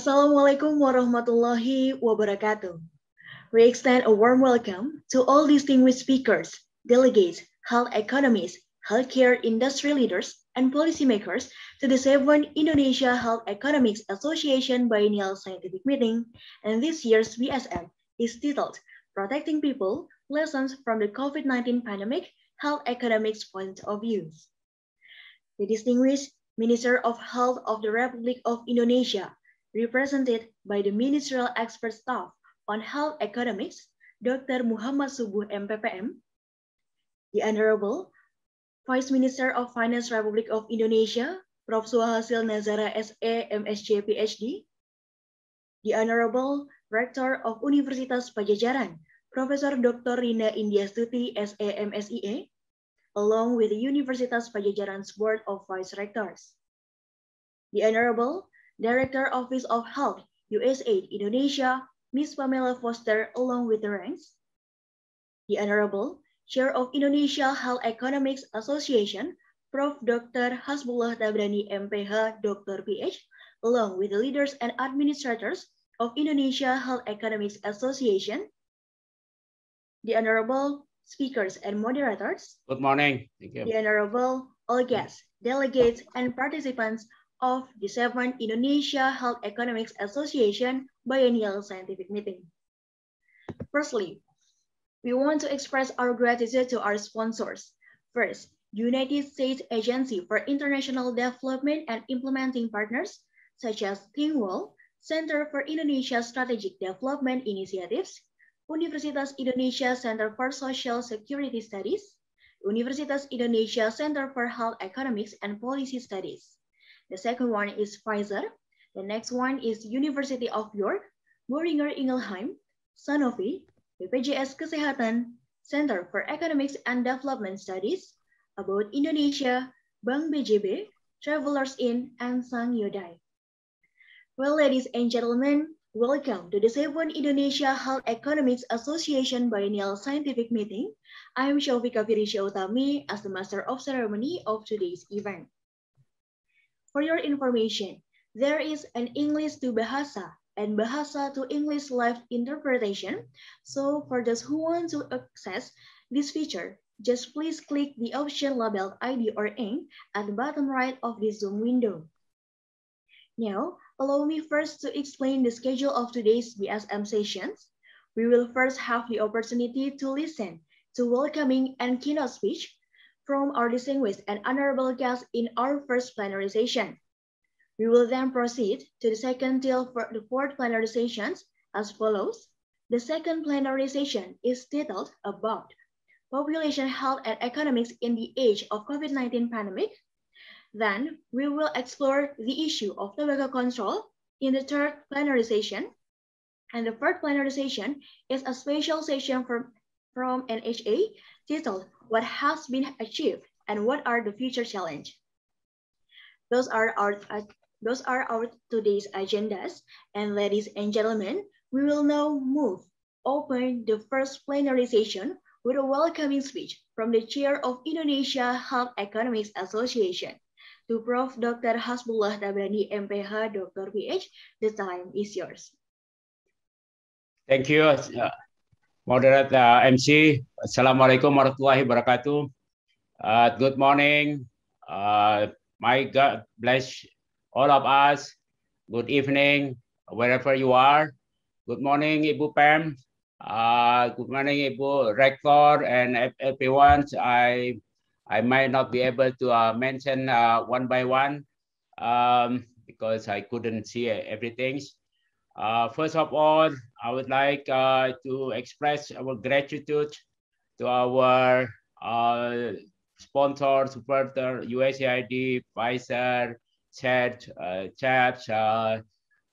Assalamualaikum warahmatullahi wabarakatuh. We extend a warm welcome to all distinguished speakers, delegates, health economists, healthcare industry leaders, and policymakers to the 7th Indonesia Health Economics Association Biennial Scientific Meeting, and this year's BSM is titled Protecting People, Lessons from the COVID-19 Pandemic, Health Economics Point of View. The distinguished Minister of Health of the Republic of Indonesia, represented by the Ministerial Expert Staff on Health Economics, Dr. Muhammad Subuh MPPM, the Honorable Vice Minister of Finance Republic of Indonesia, Prof. Suhasil Nazara SE MSc PhD, the Honorable Rector of Universitas Pajajaran, Professor Dr. Rina Indiastuti SE MSIA, along with the Universitas Pajajaran's Board of Vice Rectors. The Honorable Director Office of Health, USAID Indonesia, Ms. Pamela Foster, along with the ranks. The Honorable Chair of Indonesia Health Economics Association, Prof. Dr. Hasbullah Tabrany MPH, Dr. PH, along with the leaders and administrators of Indonesia Health Economics Association, the Honorable speakers and moderators. Good morning. Thank you. The Honorable all guests, delegates, and participants of the 7th Indonesia Health Economics Association Biennial Scientific Meeting. Firstly, we want to express our gratitude to our sponsors. First, United States Agency for International Development and Implementing Partners, such as ThinkWell, Center for Indonesia Strategic Development Initiatives, Universitas Indonesia Center for Social Security Studies, Universitas Indonesia Center for Health Economics and Policy Studies. The second one is Pfizer. The next one is University of York, Boehringer Ingelheim, Sanofi, BPJS Kesehatan, Center for Economics and Development Studies, About Indonesia, Bank BJB, Travelers Inn, and Sang Yodai. Well, ladies and gentlemen, welcome to the 7th Indonesia Health Economics Association Biennial Scientific Meeting. I'm Syaufika Firisha Utami as the Master of Ceremony of today's event. For your information, there is an English to Bahasa and Bahasa to English live interpretation. So for those who want to access this feature, just please click the option labeled ID or ink at the bottom right of the Zoom window. Now, allow me first to explain the schedule of today's BSM sessions. We will first have the opportunity to listen to welcoming and keynote speech from our distinguished and honorable guests in our first plenary session. We will then proceed to the second till for the fourth plenary sessions as follows. The second plenary session is titled about population health and economics in the age of COVID-19 pandemic. Then we will explore the issue of tobacco control in the third plenary session. And the fourth plenary session is a special session from, from NHA titled What Has Been Achieved and What Are the Future Challenges. Those are our uh, those are our today's agendas. And ladies and gentlemen, we will now move open the first plenary session with a welcoming speech from the chair of Indonesia Health Economics Association to Prof. Dr. Hasbullah Tabrany, MPH, Dr. PH. The time is yours. Thank you, Moderate uh, MC. Assalamualaikum warahmatullahi wabarakatuh. Uh, good morning. Uh, my God bless all of us. Good evening, wherever you are. Good morning, Ibu Pam. Uh, good morning, Ibu Rector and everyone. I I might not be able to uh, mention uh, one by one um, because I couldn't see everything. Uh, first of all, I would like uh, to express our gratitude to our uh, sponsor, supporter, USAID, Pfizer, Chat, uh, Chat, uh,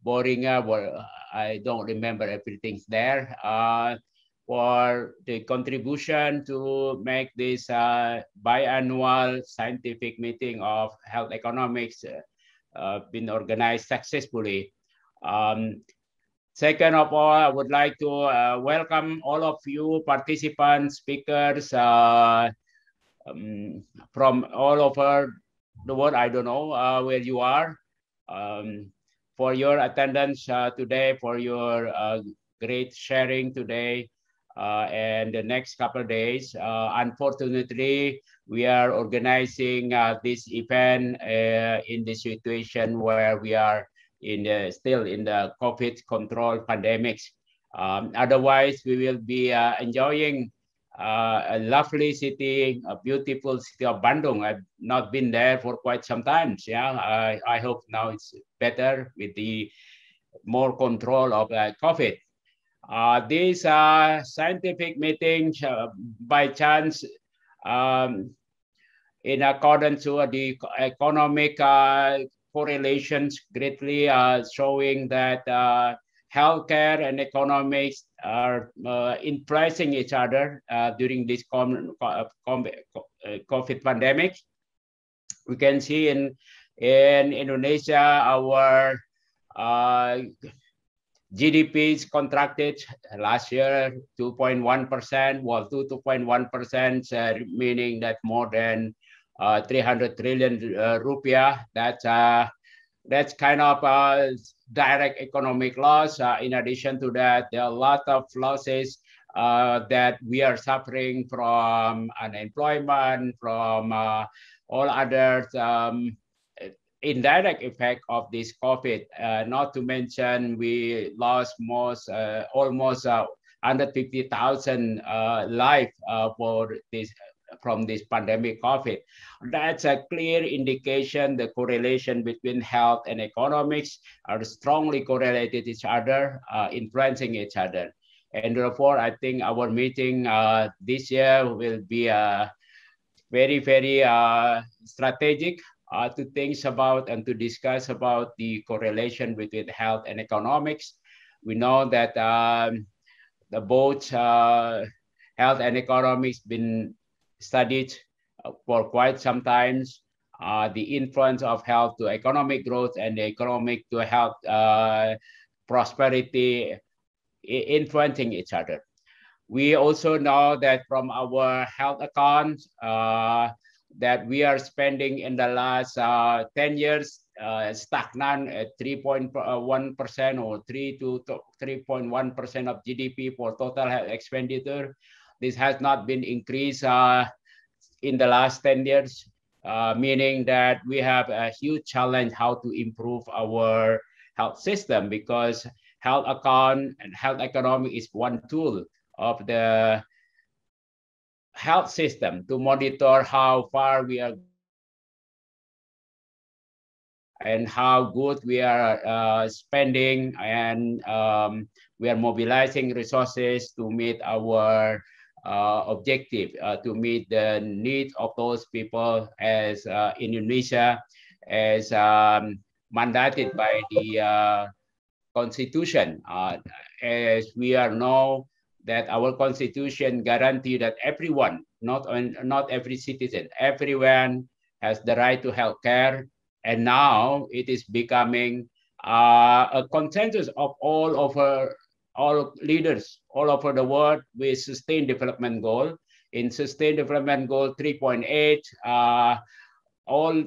Boehringer, well, I don't remember everything there, uh, for the contribution to make this uh, biannual scientific meeting of health economics uh, been organized successfully. Um, second of all, I would like to uh, welcome all of you participants, speakers uh, um, from all over the world. I don't know uh, where you are. Um, for your attendance uh, today, for your uh, great sharing today. Uh, and the next couple of days, unfortunately, we are organizing this event in the situation where we are in the, still in the COVID control pandemics. Um, otherwise, we will be enjoying uh, a lovely city, a beautiful city of Bandung. I've not been there for quite some time. Yeah, I, I hope now it's better with the more control of uh, COVID. Uh, these uh, scientific meetings, uh, by chance, um, in accordance with the economic uh, correlations, greatly uh, showing that healthcare and economics are uh, influencing each other uh, during this uh, COVID pandemic. We can see in, in Indonesia, our uh, GDP is contracted last year 2.1%, well, 2 2.1%, uh, meaning that more than uh, 300 trillion rupiah. That's that's kind of a direct economic loss. Uh, in addition to that, there are a lot of losses uh, that we are suffering from unemployment, from uh, all other um, indirect effect of this COVID. Uh, not to mention, we lost most, uh, almost 150,000 uh, life for this from this pandemic COVID. That's a clear indication the correlation between health and economics are strongly correlated each other, uh, influencing each other. And therefore, I think our meeting uh, this year will be uh, very, very uh, strategic uh, to think about and to discuss about the correlation between health and economics. We know that um, the both uh, health and economics been studied uh, for quite some time uh, the influence of health to economic growth and economic to health uh, prosperity influencing each other. We also know that from our health accounts uh, that we are spending in the last uh, 10 years uh, stagnant at 3.1% or 3 to 3.1% of GDP for total health expenditure. This has not been increased uh, in the last 10 years, uh, meaning that we have a huge challenge how to improve our health system because health account and health economic is one tool of the health system to monitor how far we are and how good we are uh, spending and um, we are mobilizing resources to meet our objective uh, to meet the needs of those people as uh, Indonesia as um, mandated by the uh, constitution. Uh, as we are know that our constitution guarantee that everyone, not, on, not every citizen, everyone has the right to health care. And now it is becoming uh, a consensus of all over all leaders all over the world with sustained development goal. In sustained development goal 3.8, uh, all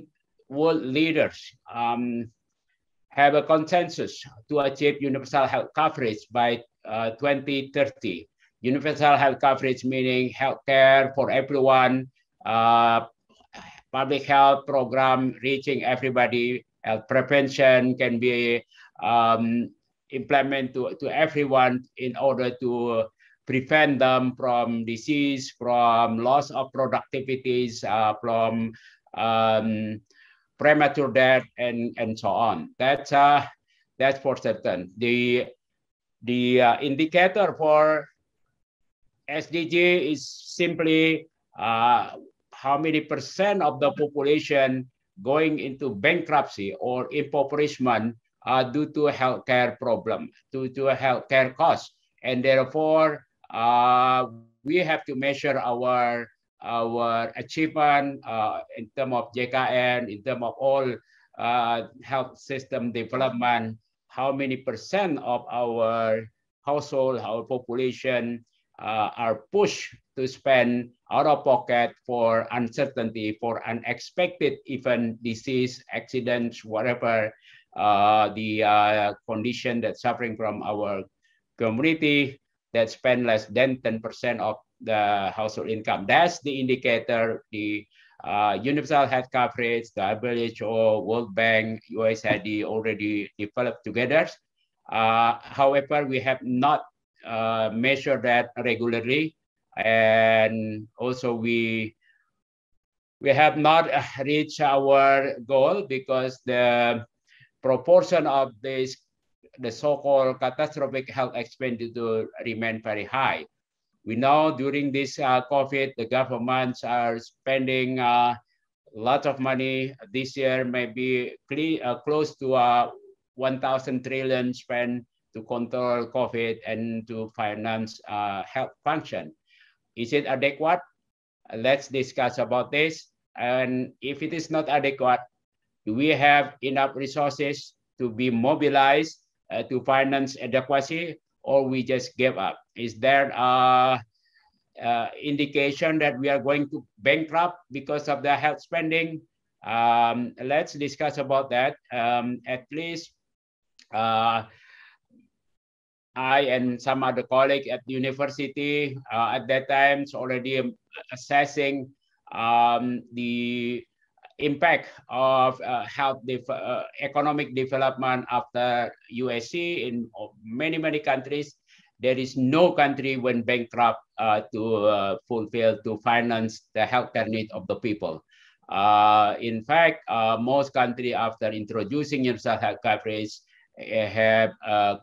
world leaders um, have a consensus to achieve universal health coverage by uh, 2030. Universal health coverage meaning health care for everyone, uh, public health program reaching everybody, health prevention can be um, implement to, to everyone in order to prevent them from disease, from loss of productivities, uh, from um, premature death, and, and so on. That's, uh, that's for certain. The, the uh, indicator for SDG is simply uh, how many percent of the population going into bankruptcy or impoverishment uh, due to a healthcare problem, due to a healthcare cost. And therefore, uh, we have to measure our our achievement uh, in terms of JKN, in terms of all uh, health system development, how many percent of our household, our population uh, are pushed to spend out of pocket for uncertainty, for unexpected even disease, accidents, whatever, the uh, condition that suffering from our community that spend less than 10% of the household income. That's the indicator, the uh, universal health coverage, the WHO, World Bank, USAID already developed together. Uh, however, we have not uh, measured that regularly. And also we we have not reached our goal because the proportion of this the so-called catastrophic health expenditure remain very high. We know during this uh, COVID, the governments are spending uh, lots of money. This year, maybe uh, close to uh, 1,000 trillion spent to control COVID and to finance uh, health function. Is it adequate? Let's discuss about this. And if it is not adequate, do we have enough resources to be mobilized uh, to finance adequacy or we just give up? Is there a, indication that we are going to bankrupt because of the health spending? Um, let's discuss about that. Um, at least uh, I and some other colleagues at the university uh, at that time already assessing um, the impact of uh, health def uh, economic development after USC in many, many countries. There is no country when bankrupt uh, to uh, fulfill, to finance the healthcare need of the people. Uh, in fact, uh, most countries after introducing universal health coverage have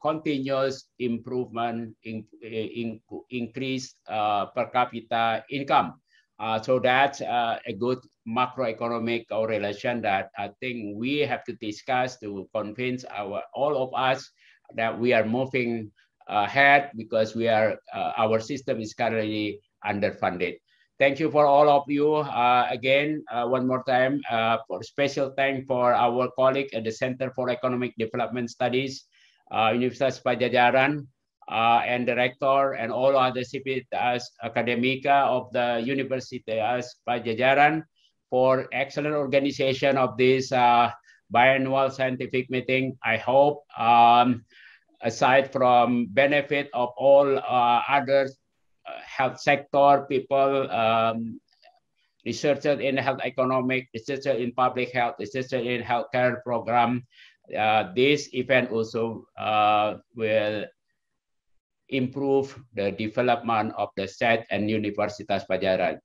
continuous improvement in, in increased per capita income. Uh, so that's uh, a good macroeconomic correlation that I think we have to discuss to convince our all of us that we are moving ahead because we are uh, our system is currently underfunded. Thank you for all of you uh, again uh, one more time uh, for special thank for our colleague at the Center for Economic Development Studies, Universitas Padjadjaran, uh, and director and all other civitas academica of the university Universitas Padjadjaran for excellent organization of this uh, biannual scientific meeting. I hope, um, aside from benefit of all uh, other uh, health sector people, um, researchers in health economic, researchers in public health, researchers in healthcare program, uh, this event also uh, will improve the development of the state and Universitas Padjadjaran.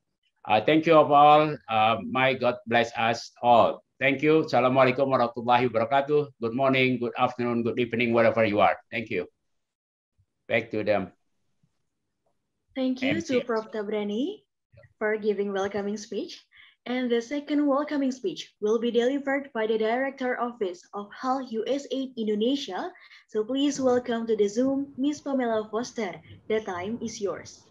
Uh, thank you of all. Uh, my God bless us all. Thank you. Assalamualaikum warahmatullahi wabarakatuh. Good morning, good afternoon, good evening, wherever you are. Thank you. Back to them. Thank you MC. to Prof. Tabrany for giving welcoming speech. And the second welcoming speech will be delivered by the Director Office of HAL USAID Indonesia. So please welcome to the Zoom, Ms. Pamela Foster. The time is yours.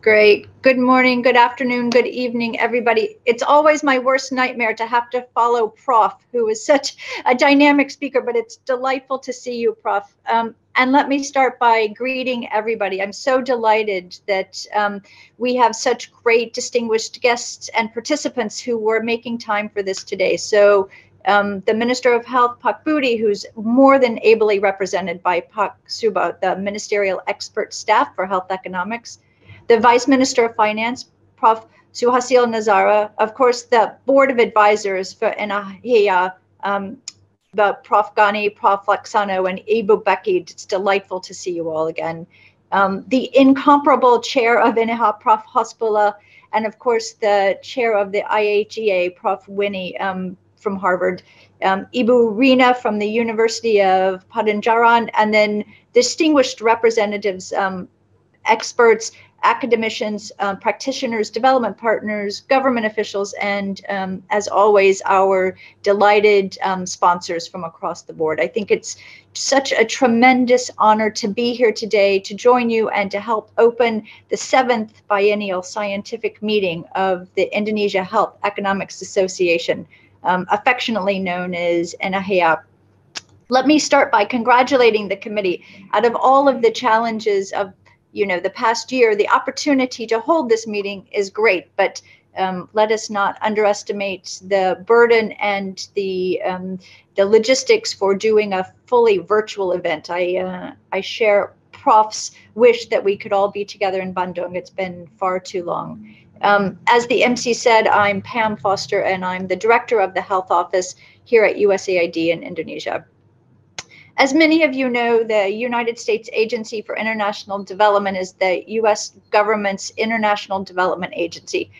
Great. Good morning, good afternoon, good evening, everybody. It's always my worst nightmare to have to follow Prof, who is such a dynamic speaker, but it's delightful to see you, Prof. Um, and let me start by greeting everybody. I'm so delighted that um, we have such great distinguished guests and participants who were making time for this today. So um, the Minister of Health, Pak Budi, who's more than ably represented by Pak Suba, the ministerial expert staff for health economics, the Vice Minister of Finance, Prof. Suahasil Nazara, of course, the Board of Advisors for InaHEA, um, Prof. Ghani, Prof. Laksono, and Ibu Becky. It's delightful to see you all again. Um, the incomparable chair of InaHEA, Prof. Hasbullah, and of course the chair of the IHEA, Prof. Winnie um, from Harvard, um, Ibu Rina from the University of Padjadjaran, and then distinguished representatives, um, experts, academicians, um, practitioners, development partners, government officials, and um, as always, our delighted um, sponsors from across the board. I think it's such a tremendous honor to be here today to join you and to help open the seventh biennial scientific meeting of the Indonesia Health Economics Association, um, affectionately known as InaHEA. Let me start by congratulating the committee. Out of all of the challenges of you know the past year the opportunity to hold this meeting is great but Um, let us not underestimate the burden and the um, the logistics for doing a fully virtual event. I uh, I share Prof's wish that we could all be together in Bandung. It's been far too long. Um, as the MC said, I'm Pam Foster, and I'm the director of the health office here at USAID in Indonesia. As many of you know, the United States Agency for International Development is the US government's international development agency.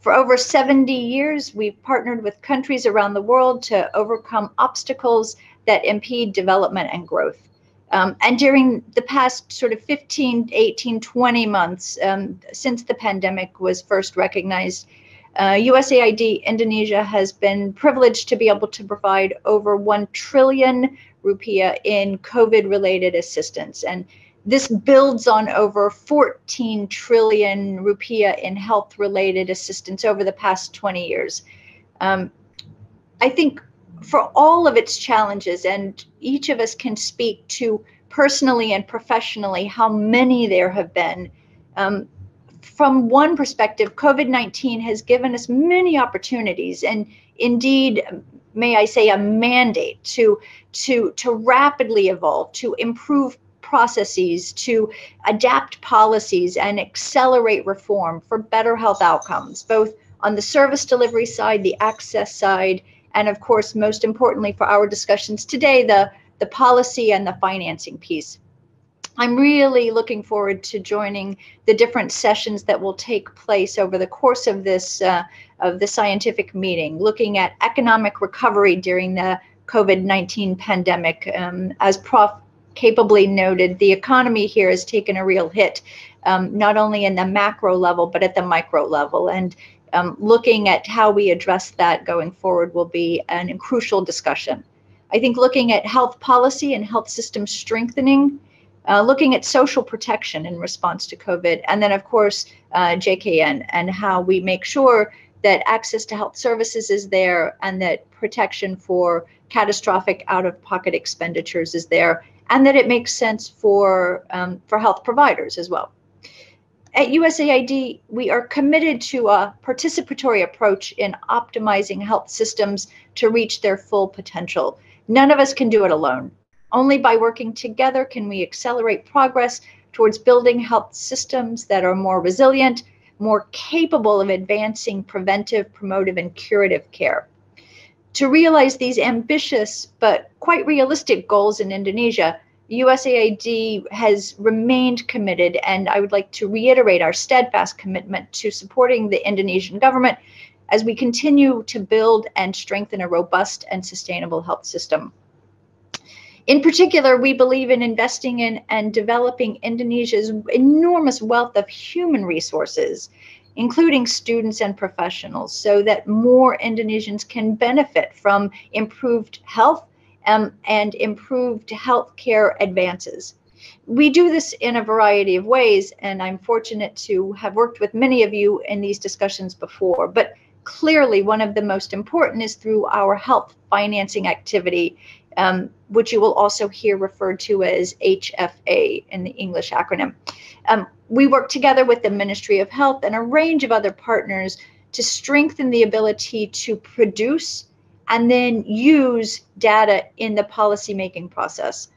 For over 70 years, we've partnered with countries around the world to overcome obstacles that impede development and growth. Um, and during the past sort of 15, 18, 20 months um, since the pandemic was first recognized, uh, USAID Indonesia has been privileged to be able to provide over 1 trillion rupiah in COVID related assistance. And this builds on over 14 trillion rupiah in health related assistance over the past 20 years. Um, I think for all of its challenges, and each of us can speak to personally and professionally how many there have been. Um, from one perspective, COVID 19 has given us many opportunities and indeed, may I say, a mandate to, to, to rapidly evolve, to improve processes to adapt policies and accelerate reform for better health outcomes, both on the service delivery side, the access side, and of course, most importantly for our discussions today, the, the policy and the financing piece. I'm really looking forward to joining the different sessions that will take place over the course of this uh, of the scientific meeting, looking at economic recovery during the COVID-19 pandemic. Um, as Prof capably noted, the economy here has taken a real hit, um, not only in the macro level, but at the micro level. And um, looking at how we address that going forward will be an crucial discussion. I think looking at health policy and health system strengthening, uh, looking at social protection in response to COVID, and then, of course, uh, JKN and how we make sure that access to health services is there and that protection for catastrophic out of pocket expenditures is there and that it makes sense for um, for health providers as well. At USAID, we are committed to a participatory approach in optimizing health systems to reach their full potential. None of us can do it alone. Only by working together can we accelerate progress towards building health systems that are more resilient, more capable of advancing preventive, promotive, and curative care. To realize these ambitious but quite realistic goals in Indonesia, USAID has remained committed, and I would like to reiterate our steadfast commitment to supporting the Indonesian government as we continue to build and strengthen a robust and sustainable health system. In particular, we believe in investing in and developing Indonesia's enormous wealth of human resources including students and professionals, so that more Indonesians can benefit from improved health um, and improved healthcare advances. We do this in a variety of ways, and I'm fortunate to have worked with many of you in these discussions before. But clearly, one of the most important is through our health financing activity, um, which you will also hear referred to as HFA in the English acronym. Um, we work together with the Ministry of Health and a range of other partners to strengthen the ability to produce and then use data in the policymaking process.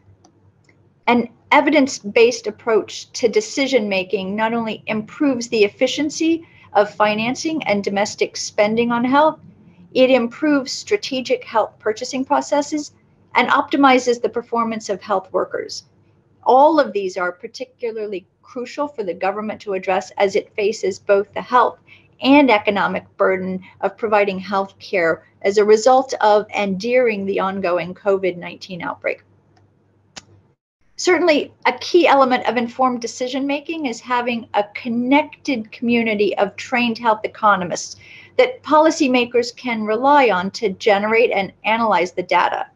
An evidence based approach to decision making not only improves the efficiency of financing and domestic spending on health, it improves strategic health purchasing processes and optimizes the performance of health workers. All of these are particularly crucial for the government to address as it faces both the health and economic burden of providing health care as a result of and during the ongoing COVID 19 outbreak. Certainly, a key element of informed decision making is having a connected community of trained health economists that policymakers can rely on to generate and analyze the data.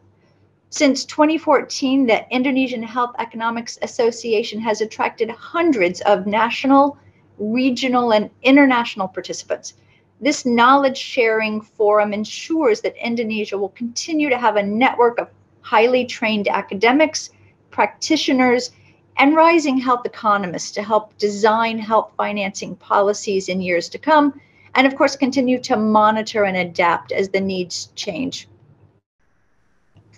Since 2014, the Indonesian Health Economics Association has attracted hundreds of national, regional, and international participants. This knowledge sharing forum ensures that Indonesia will continue to have a network of highly trained academics, practitioners, and rising health economists to help design health financing policies in years to come and of course continue to monitor and adapt as the needs change.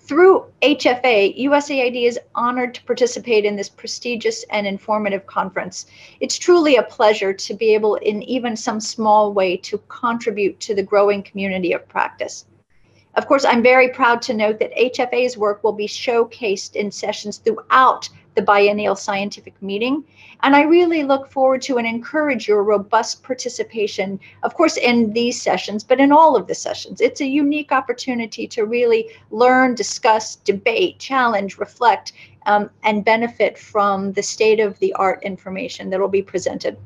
Through HFA, USAID is honored to participate in this prestigious and informative conference. It's truly a pleasure to be able, in even some small way, to contribute to the growing community of practice. Of course, I'm very proud to note that HFA's work will be showcased in sessions throughout the biennial scientific meeting. And I really look forward to and encourage your robust participation, of course, in these sessions, but in all of the sessions. It's a unique opportunity to really learn, discuss, debate, challenge, reflect, um, and benefit from the state of the art information that will be presented.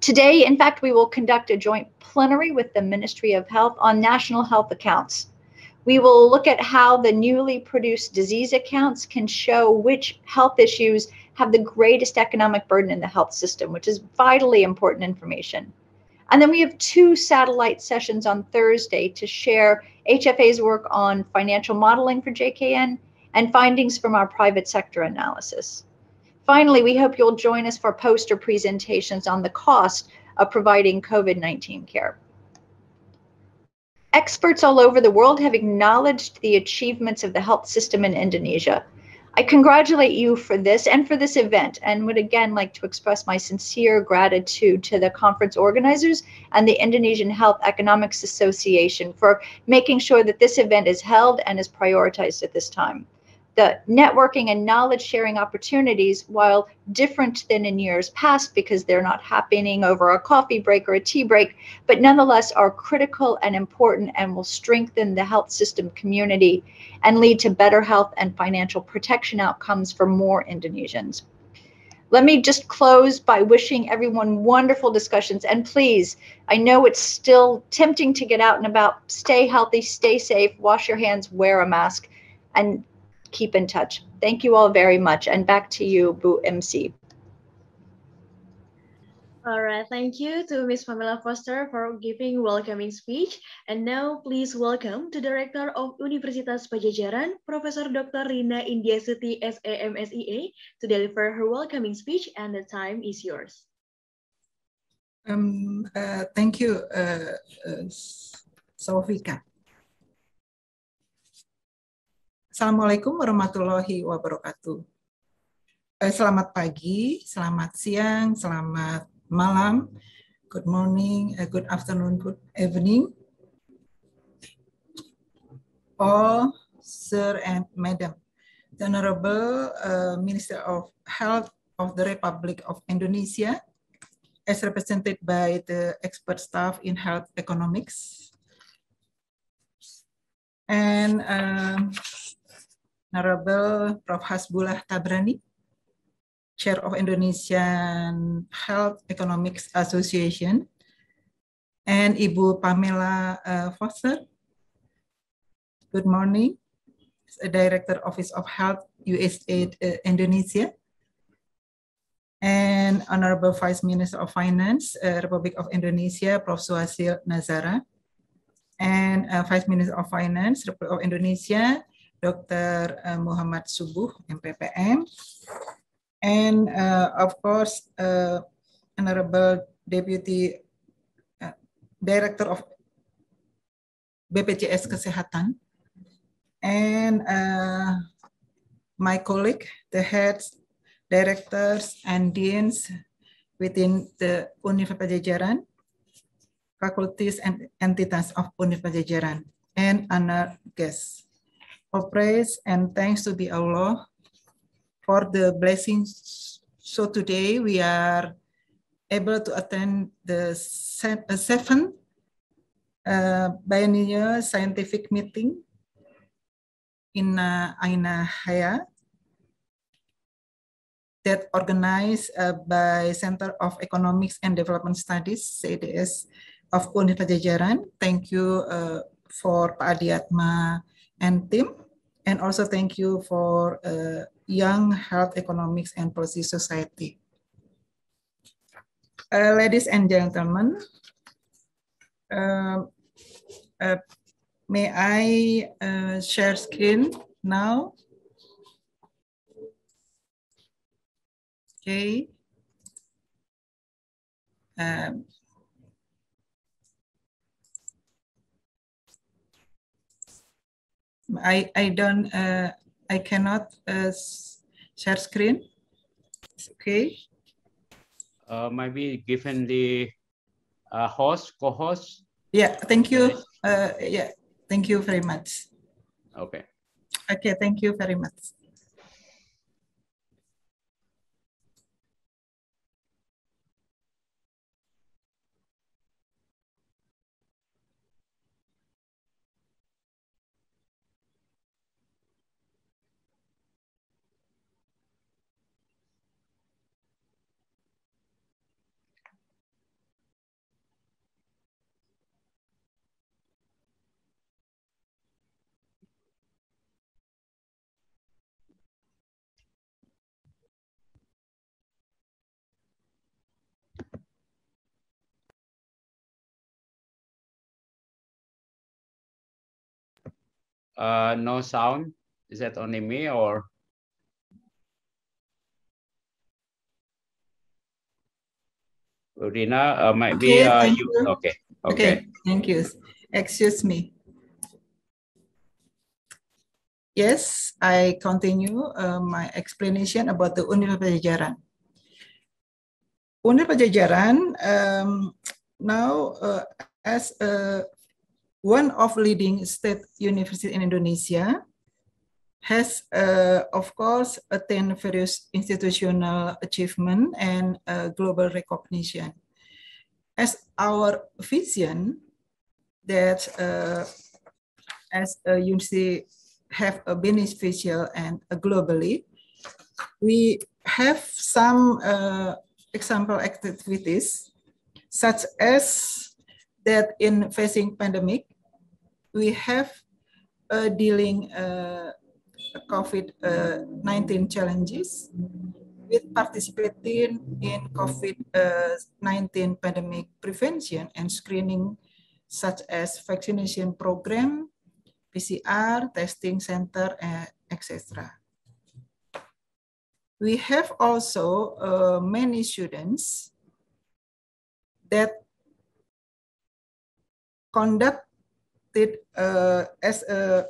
Today, in fact, we will conduct a joint plenary with the Ministry of Health on national health accounts. We will look at how the newly produced disease accounts can show which health issues have the greatest economic burden in the health system, which is vitally important information. And then we have two satellite sessions on Thursday to share HFA's work on financial modeling for JKN and findings from our private sector analysis. Finally, we hope you'll join us for poster presentations on the cost of providing COVID 19 care. Experts all over the world have acknowledged the achievements of the health system in Indonesia. I congratulate you for this and for this event, and would again like to express my sincere gratitude to the conference organizers and the Indonesian Health Economics Association for making sure that this event is held and is prioritized at this time the networking and knowledge sharing opportunities, while different than in years past because they're not happening over a coffee break or a tea break, but nonetheless are critical and important and will strengthen the health system community and lead to better health and financial protection outcomes for more Indonesians. Let me just close by wishing everyone wonderful discussions. And please, I know it's still tempting to get out and about. Stay healthy, stay safe, wash your hands, wear a mask, and keep in touch. Thank you all very much. And back to you, Bu MC. All right, thank you to Ms. Pamela Foster for giving welcoming speech. And now please welcome the Director of Universitas Padjadjaran, Professor Dr. Rina Indiastuti SAMSEA to deliver her welcoming speech and the time is yours. Um, uh, thank you, uh, uh, Syaufika. Assalamualaikum warahmatullahi wabarakatuh. Eh, selamat pagi, selamat siang, selamat malam, good morning, uh, good afternoon, good evening. All sir and madam, the Honorable uh, Minister of Health of the Republic of Indonesia, as represented by the expert staff in health economics, and Honorable Prof. Hasbullah Tabrani, Chair of Indonesian Health Economics Association, and Ibu Pamela uh, Foster. Good morning, Director Office of Health USAID uh, Indonesia, and Honorable Vice Minister of Finance, uh, Republic of Indonesia, Prof. Suhasil Nazara, and Vice Minister of Finance, Republic of Indonesia, Dr. Uh, Muhammad Subuh, MPPM, and uh, of course, uh, Honorable Deputy Director of BPJS Kesehatan, and uh, my colleague, the heads, directors, and deans within the Universitas Pajajaran, faculties and entities of Universitas Pajajaran, and other guests. All praise and thanks to the Allah for the blessings. So today we are able to attend the uh, seventh uh, biennial scientific meeting in uh, InaHEA that organized uh, by Center of Economics and Development Studies, CEDS, of Universitas Padjadjaran. Thank you uh, for Pak Adiatma and team. And also thank you for uh, Young Health Economics and Policy Society. Uh, ladies and gentlemen, uh, uh may I uh, share screen now? Okay. Um, I, I don't, uh, I cannot uh, share screen. It's okay. Uh, maybe given the uh, host, co-host. Yeah, thank you. Uh, yeah, thank you very much. Okay. Okay, thank you very much. Uh, no sound. Is that only me or? Rina, uh, might be Okay, uh, thank you. you. Okay. Okay. Okay, thank you. Excuse me. Yes, I continue uh, my explanation about the Universitas Pajajaran. Universitas Pajajaran um, now uh, as a, one of leading state university in Indonesia has, uh, of course, attained various institutional achievement and uh, global recognition. As our vision that uh, as a university have a beneficial and uh, globally, we have some uh, example activities such as that in facing pandemic, we have uh, dealing uh, COVID-19 challenges with participating in COVID-19 pandemic prevention and screening such as vaccination program, PCR, testing center, etc. We have also uh, many students that uh, as a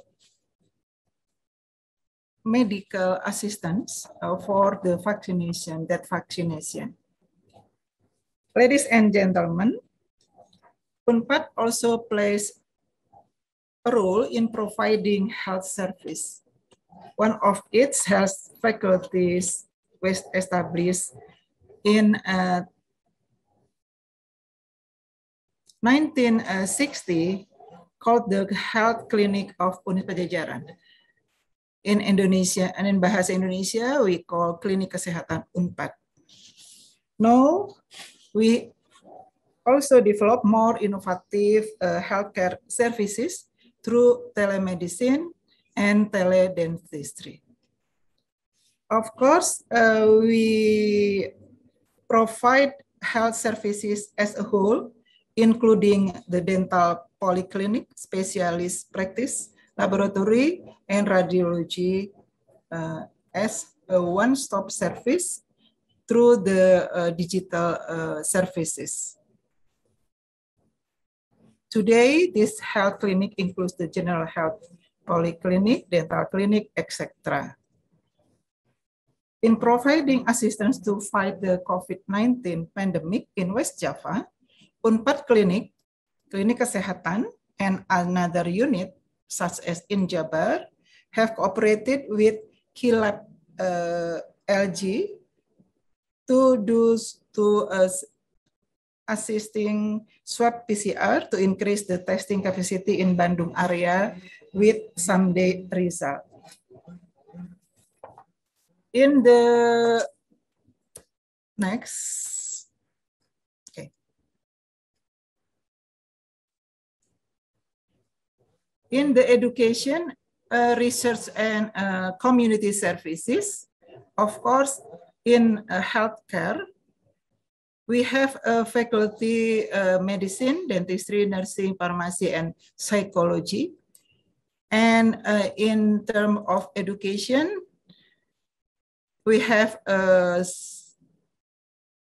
medical assistance uh, for the vaccination, that vaccination. Ladies and gentlemen, UNPAD also plays a role in providing health service. One of its health faculties was established in uh, 1960 called the Health Clinic of Universitas Pajajaran. In Indonesia, and in Bahasa Indonesia, we call Klinik Kesehatan UNPAD. Now, we also develop more innovative uh, healthcare services through telemedicine and teledentistry. Of course, uh, we provide health services as a whole, including the dental polyclinic, specialist practice, laboratory, and radiology uh, as a one-stop service through the uh, digital uh, services. Today, this health clinic includes the general health polyclinic, dental clinic, etc. In providing assistance to fight the COVID-19 pandemic in West Java, UNPAD Clinic, Klinik Kesehatan, and another unit, such as in Jabar, have cooperated with KILAB uh, LG to do to uh, assisting swab PCR to increase the testing capacity in Bandung area with someday result. In the next, In the education, uh, research and uh, community services, of course, in uh, healthcare, we have a faculty uh, medicine, dentistry, nursing, pharmacy, and psychology. And uh, in terms of education, we have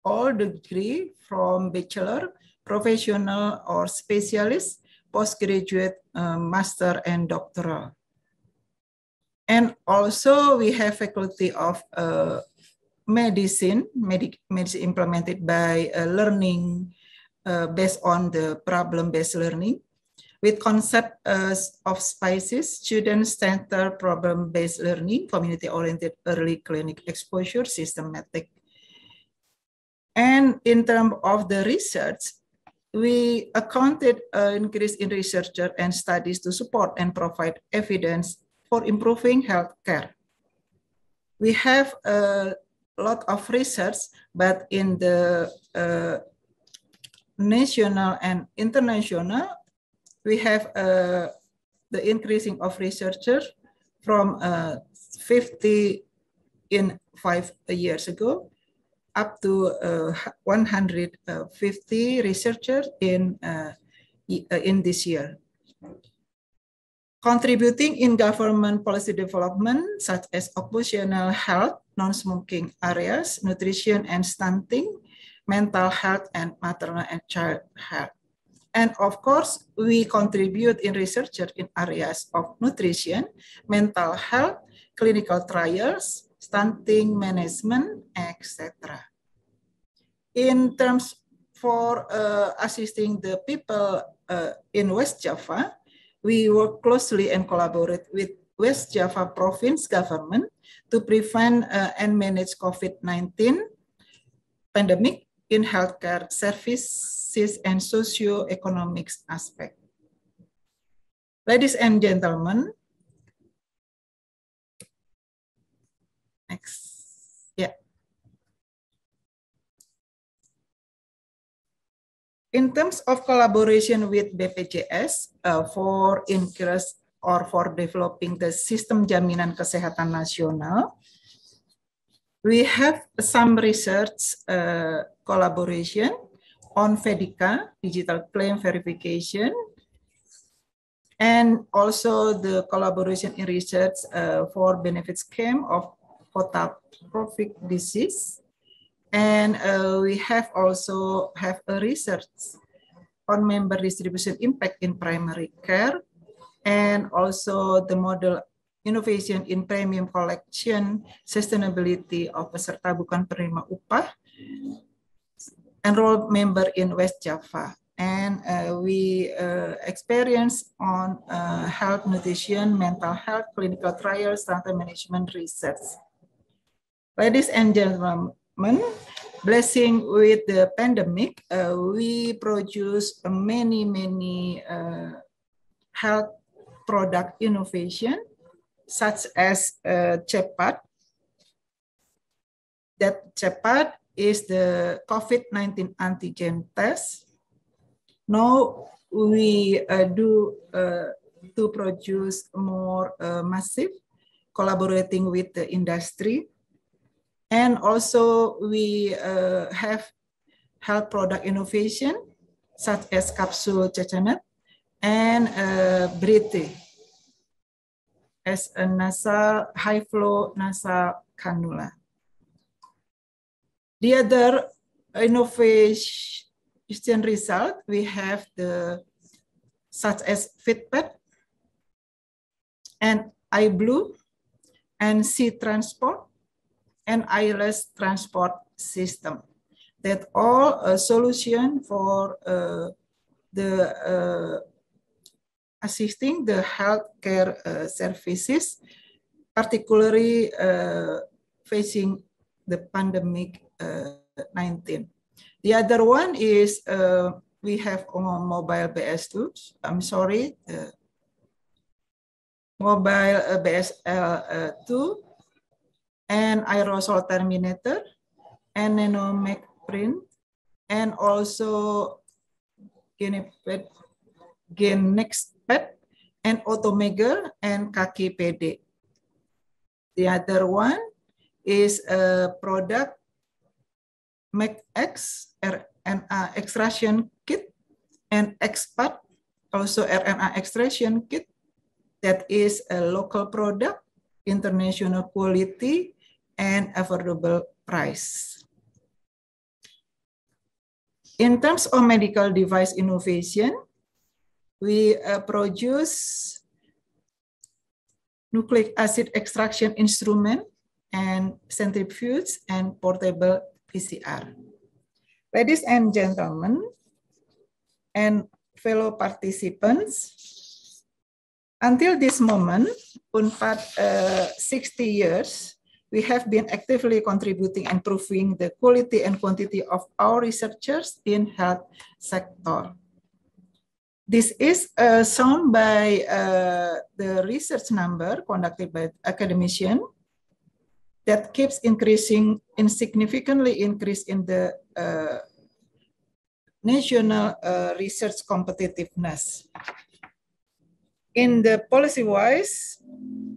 all degree from bachelor, professional or specialist, postgraduate, uh, master, and doctoral. And also we have faculty of uh, medicine, medic, medicine implemented by uh, learning uh, based on the problem-based learning with concept uh, of SPICES, student-centered problem-based learning, community-oriented early clinic exposure, systematic. And in terms of the research, we accounted an increase in researcher and studies to support and provide evidence for improving healthcare. We have a lot of research, but in the uh, national and international, we have uh, the increasing of researchers from uh, 50 in five years ago up to uh, 150 researchers in, uh, uh, in this year. Contributing in government policy development, such as occupational health, non-smoking areas, nutrition and stunting, mental health, and maternal and child health. And of course, we contribute in research in areas of nutrition, mental health, clinical trials, stunting management, etc. In terms for uh, assisting the people uh, in West Java, we work closely and collaborate with West Java province government to prevent uh, and manage COVID-19 pandemic in healthcare services and socio-economic aspect. Ladies and gentlemen, next, yeah. In terms of collaboration with BPJS uh, for increase or for developing the sistem jaminan kesehatan nasional, we have some research uh, collaboration on VEDICA, digital claim verification, and also the collaboration in research uh, for benefit scheme of photoprophic disease. And uh, we have also have a research on member distribution impact in primary care and also the model innovation in premium collection sustainability of peserta bukan penerima upah enrolled member in West Java. And uh, we uh, experience on uh, health, nutrition, mental health, clinical trials, center management research. Ladies and gentlemen, blessing with the pandemic, uh, we produce many, many uh, health product innovation, such as uh, CEPAT. That CEPAT is the COVID-19 antigen test. Now we uh, do uh, to produce more uh, massive collaborating with the industry. And also we uh, have health product innovation such as capsule Cecanet and uh, Brite as a nasal high flow nasal cannula. The other innovation result, we have the such as Fitbit and iBlue and Sea Transport and ILS transport system. That all a solution for uh, the uh, assisting the healthcare uh, services, particularly uh, facing the pandemic uh, 19. The other one is uh, we have mobile BS2. I'm sorry, uh, mobile BSL2 and aerosol terminator and nanomec print and also Geneped, Genexped and Automega and Kaki PD. The other one is a product MacX RNA extraction kit and expat also RNA extraction kit that is a local product, international quality, and affordable price. In terms of medical device innovation, we uh, produce nucleic acid extraction instrument, and centrifuge and portable PCR. Ladies and gentlemen, and fellow participants, until this moment, UNPAD uh, 60 years, we have been actively contributing and improving the quality and quantity of our researchers in health sector. This is uh, shown by uh, the research number conducted by academician that keeps increasing in significantly increase in the uh, national uh, research competitiveness. In the policy-wise,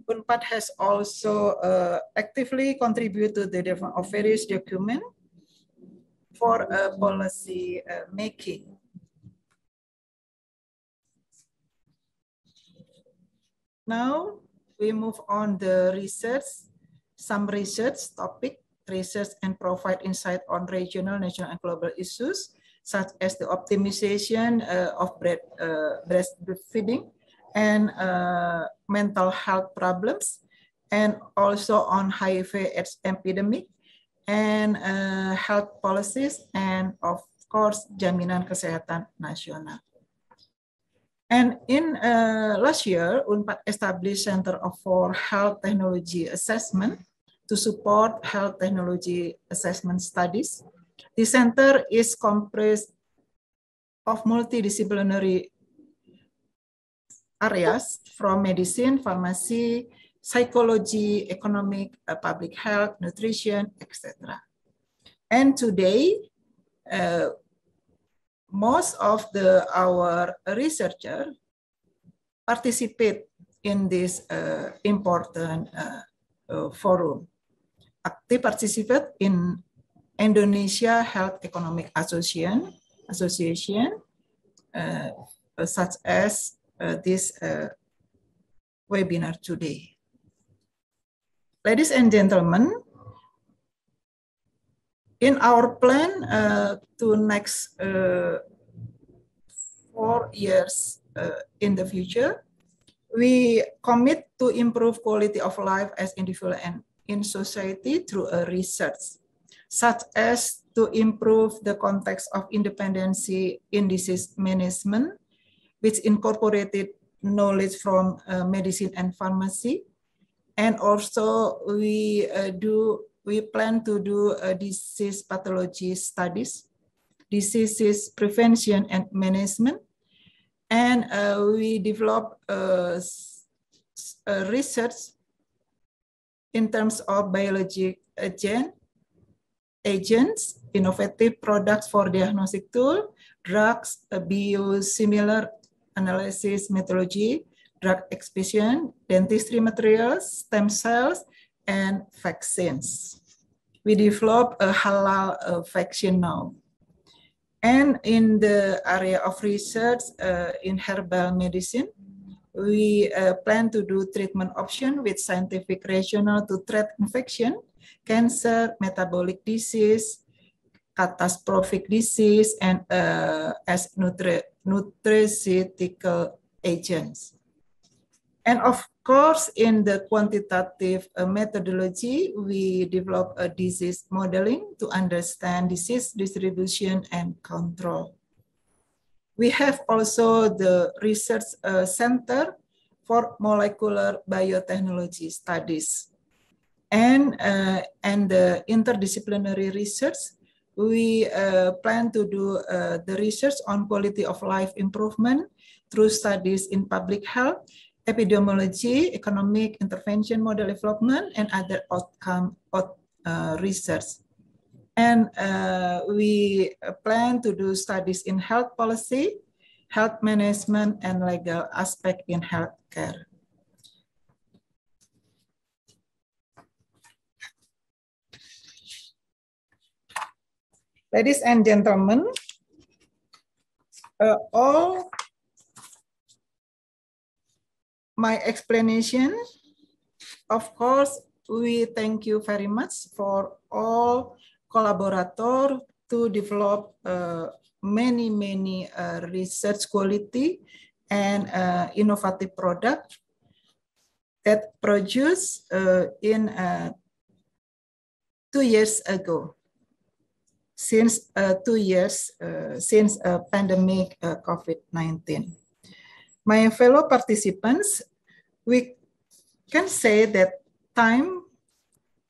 UNPAD has also uh, actively contributed to the development of various documents for uh, policy uh, making. Now we move on the research, some research topic, research and provide insight on regional, national, and global issues, such as the optimization uh, of breast, uh, breastfeeding, and uh, mental health problems, and also on HIV AIDS epidemic, and uh, health policies, and of course, jaminan kesehatan nasional. And in uh, last year, UNPAD established Center for Health Technology Assessment to support health technology assessment studies. The center is comprised of multidisciplinary areas from medicine, pharmacy, psychology, economic, uh, public health, nutrition, etc. And today, uh, most of the our researcher participate in this uh, important uh, uh, forum. They participate in Indonesia Health Economic Association, Association uh, such as uh, this uh, webinar today. Ladies and gentlemen, in our plan uh, to next uh, four years uh, in the future, we commit to improve quality of life as individual and in society through a research, such as to improve the context of independency in disease management which incorporated knowledge from uh, medicine and pharmacy. And also we uh, do, we plan to do a disease pathology studies, diseases prevention and management. And uh, we develop uh, research in terms of biologic agent, agents, innovative products for diagnostic tool, drugs, biosimilar analysis methodology, drug exhibition, dentistry materials, stem cells, and vaccines. We develop a halal uh, vaccine now. And in the area of research uh, in herbal medicine, we uh, plan to do treatment option with scientific rationale to treat infection, cancer, metabolic disease, catastrophic disease, and uh, as nutri nutraceutical agents. And of course, in the quantitative uh, methodology, we develop a disease modeling to understand disease distribution and control. We have also the research uh, center for molecular biotechnology studies. And, uh, and the interdisciplinary research we uh, plan to do uh, the research on quality of life improvement through studies in public health, epidemiology, economic intervention model development, and other outcome uh, research. And uh, we plan to do studies in health policy, health management, and legal aspect in healthcare. Ladies and gentlemen, uh, all my explanation, of course, we thank you very much for all collaborators to develop uh, many, many uh, research quality and uh, innovative product. that produced uh, in uh, two years ago, since uh, two years uh, since a pandemic uh, COVID-19. My fellow participants, we can say that time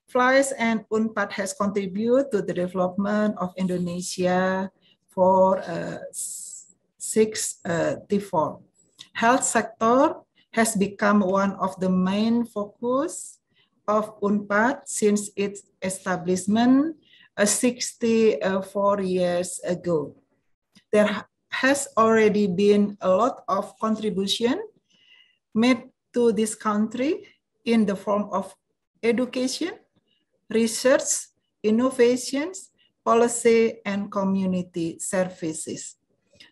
flies and UNPAD has contributed to the development of Indonesia for uh, six uh, T4. Health sector has become one of the main focus of UNPAD since its establishment uh, 64 years ago. There has already been a lot of contribution made to this country in the form of education, research, innovations, policy, and community services.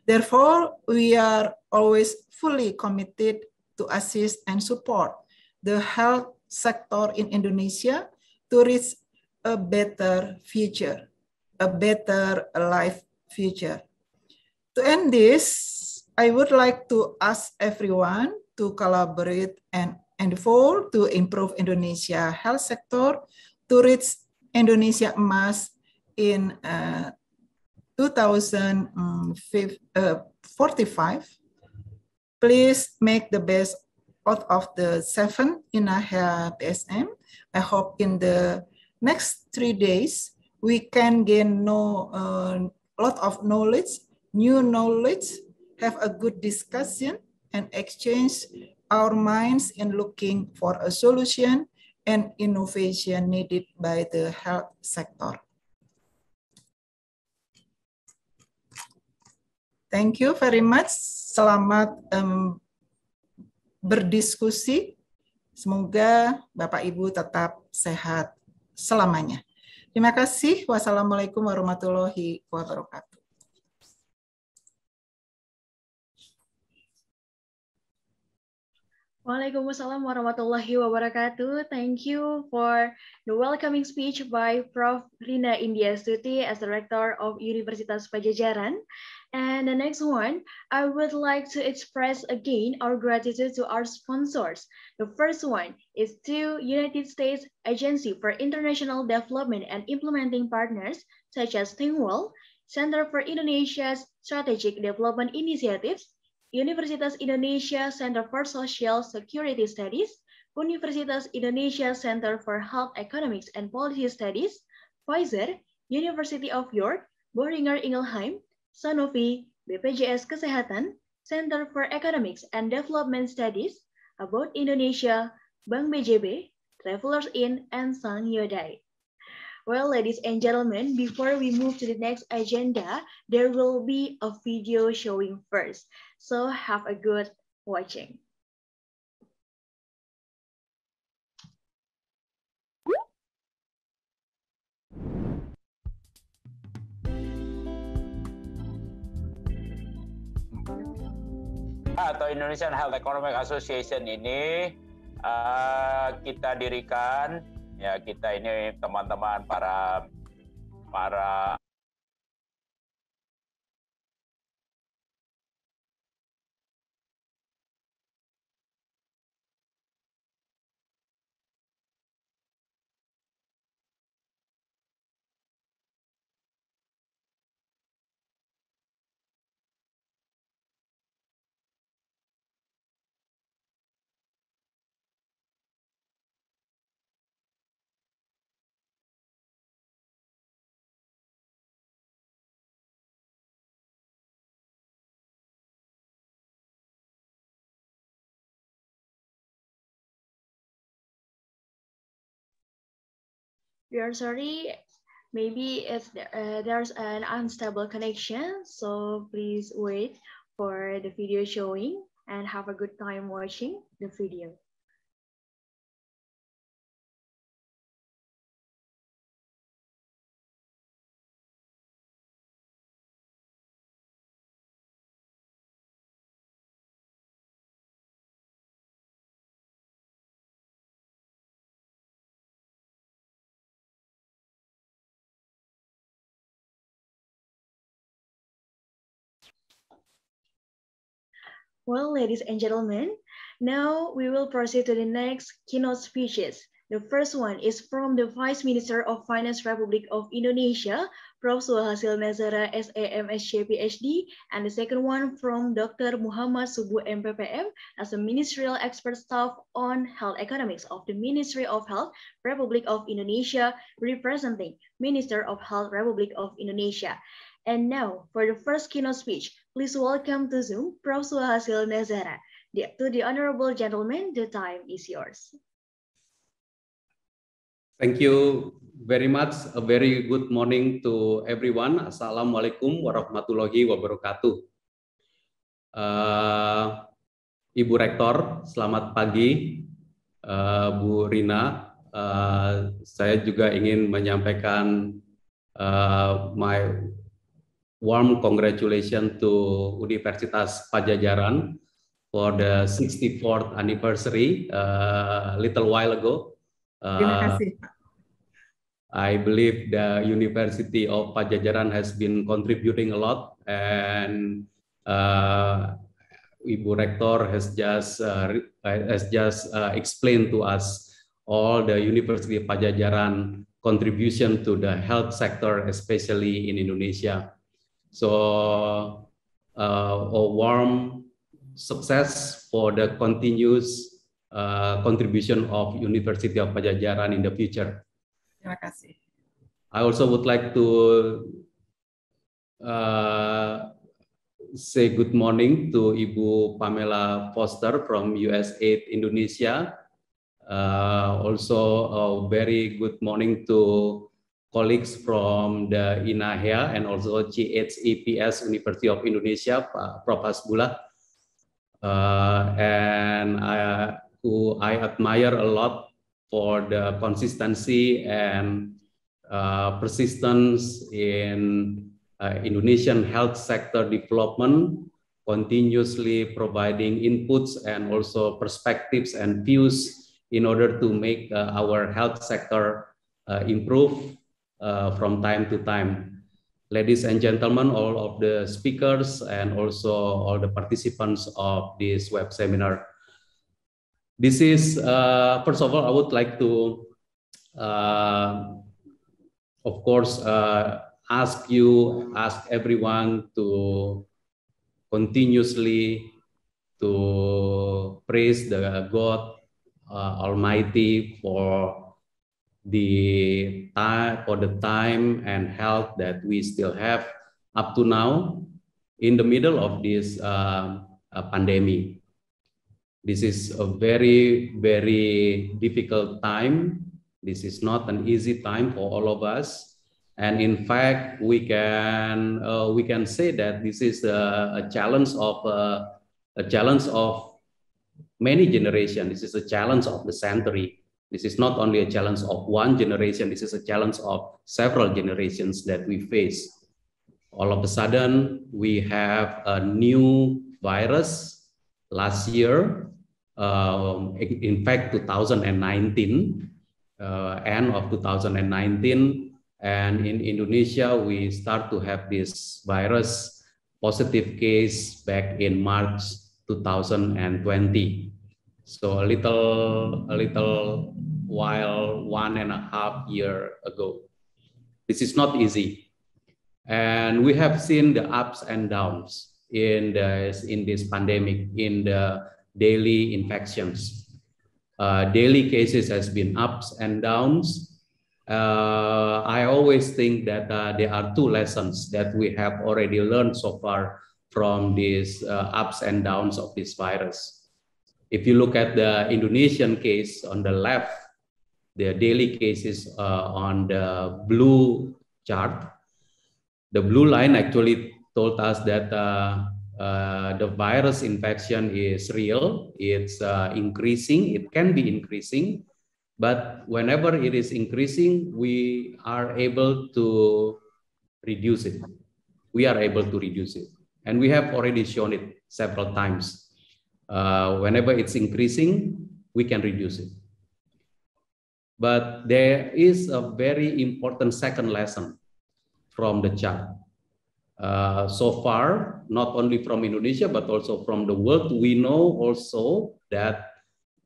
Therefore, we are always fully committed to assist and support the health sector in Indonesia to reach a better future, a better life future. To end this, I would like to ask everyone to collaborate and endeavor to improve Indonesia health sector to reach Indonesia Emas in uh, 2045. Uh, Please make the best out of the seven in InaHEA BSM. I hope in the next three days, we can gain no, uh, lot of knowledge, new knowledge, have a good discussion and exchange our minds in looking for a solution and innovation needed by the health sector. Thank you very much. Selamat um, berdiskusi. Semoga Bapak Ibu tetap sehat selamanya. Terima kasih. Wassalamualaikum warahmatullahi wabarakatuh. Waalaikumsalam warahmatullahi wabarakatuh. Thank you for the welcoming speech by Prof. Rina India Stuti as the Rector of Universitas Pajajaran. And the next one, I would like to express again our gratitude to our sponsors. The first one is to United States Agency for International Development and Implementing Partners, such as ThinkWell, Center for Indonesia's Strategic Development Initiatives, Universitas Indonesia Center for Social Security Studies, Universitas Indonesia Center for Health Economics and Policy Studies, Pfizer, University of York, Boehringer Ingelheim, Sanofi, BPJS Kesehatan, Center for Economics and Development Studies, About Indonesia, Bank BJB, Travelers Inn, and Sang Yodai. Well, ladies and gentlemen, before we move to the next agenda, there will be a video showing first. So have a good watching. Atau Indonesian Health Economic Association ini uh, kita dirikan ya kita ini teman-teman para para We are sorry, maybe if uh, there's an unstable connection, so please wait for the video showing and have a good time watching the video. Well, ladies and gentlemen, Now we will proceed to the next keynote speeches. The first one is from the Vice Minister of Finance Republic of Indonesia, Prof. Suahasil Nazara, SAMSC PhD, and the second one from Dr. Mohamad Subuh MPPM as a ministerial expert staff on health economics of the Ministry of Health Republic of Indonesia, representing Minister of Health Republic of Indonesia. And now for the first keynote speech, please welcome to Zoom Prof. Suhasil Nazara. To the honorable gentleman, the time is yours. Thank you very much. A very good morning to everyone. Assalamualaikum warahmatullahi wabarakatuh. Uh, Ibu Rektor, selamat pagi. Uh, Bu Rina, uh, saya juga ingin menyampaikan uh, my warm congratulations to Universitas Pajajaran for the 64th anniversary uh, a little while ago. Terima uh, kasih. I believe the University of Pajajaran has been contributing a lot, and uh, Ibu Rektor has just uh, has just uh, explained to us all the University of Pajajaran contribution to the health sector, especially in Indonesia. So, uh, a warm success for the continuous uh, contribution of University of Pajajaran in the future. Terima kasih. I also would like to uh, say good morning to Ibu Pamela Foster from USAID Indonesia. Uh, also, a very good morning to colleagues from the INAHEA and also CHEPS University of Indonesia, Prof. Hasbullah. Uh, and I, who I admire a lot for the consistency and uh, persistence in uh, Indonesian health sector development, continuously providing inputs and also perspectives and views in order to make uh, our health sector uh, improve uh, from time to time. Ladies and gentlemen, all of the speakers and also all the participants of this web seminar, this is, uh, first of all, I would like to, uh, of course, uh, ask you, ask everyone to continuously to praise the God uh, Almighty for the time for the time and health that we still have up to now in the middle of this uh, uh, pandemic. This is a very, very difficult time. This is not an easy time for all of us. And in fact, we can uh, we can say that this is a, a challenge of uh, a challenge of many generations. This is a challenge of the century. This is not only a challenge of one generation. This is a challenge of several generations that we face. All of a sudden, we have a new virus last year um, in fact 2019 uh, end of 2019 and in Indonesia we start to have this virus positive case back in March 2020 so a little a little while one and a half year ago this is not easy and we have seen the ups and downs in this in this pandemic in the daily infections. Uh, daily cases has been ups and downs. Uh, I always think that uh, there are two lessons that we have already learned so far from these uh, ups and downs of this virus. If you look at the Indonesian case on the left, the daily cases uh, on the blue chart, the blue line actually told us that uh, uh, the virus infection is real, it's uh, increasing, it can be increasing, but whenever it is increasing, we are able to reduce it. We are able to reduce it. And we have already shown it several times. Uh, whenever it's increasing, we can reduce it. But there is a very important second lesson from the chart Uh, so far, not only from Indonesia, but also from the world, we know also that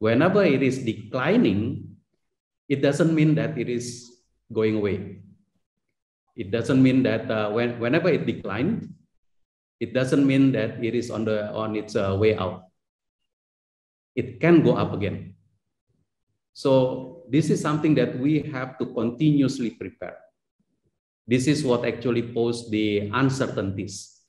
whenever it is declining, it doesn't mean that it is going away. It doesn't mean that uh, when, whenever it declined, it doesn't mean that it is on, the, on its uh, way out. It can go up again. So this is something that we have to continuously prepare. This is what actually poses the uncertainties.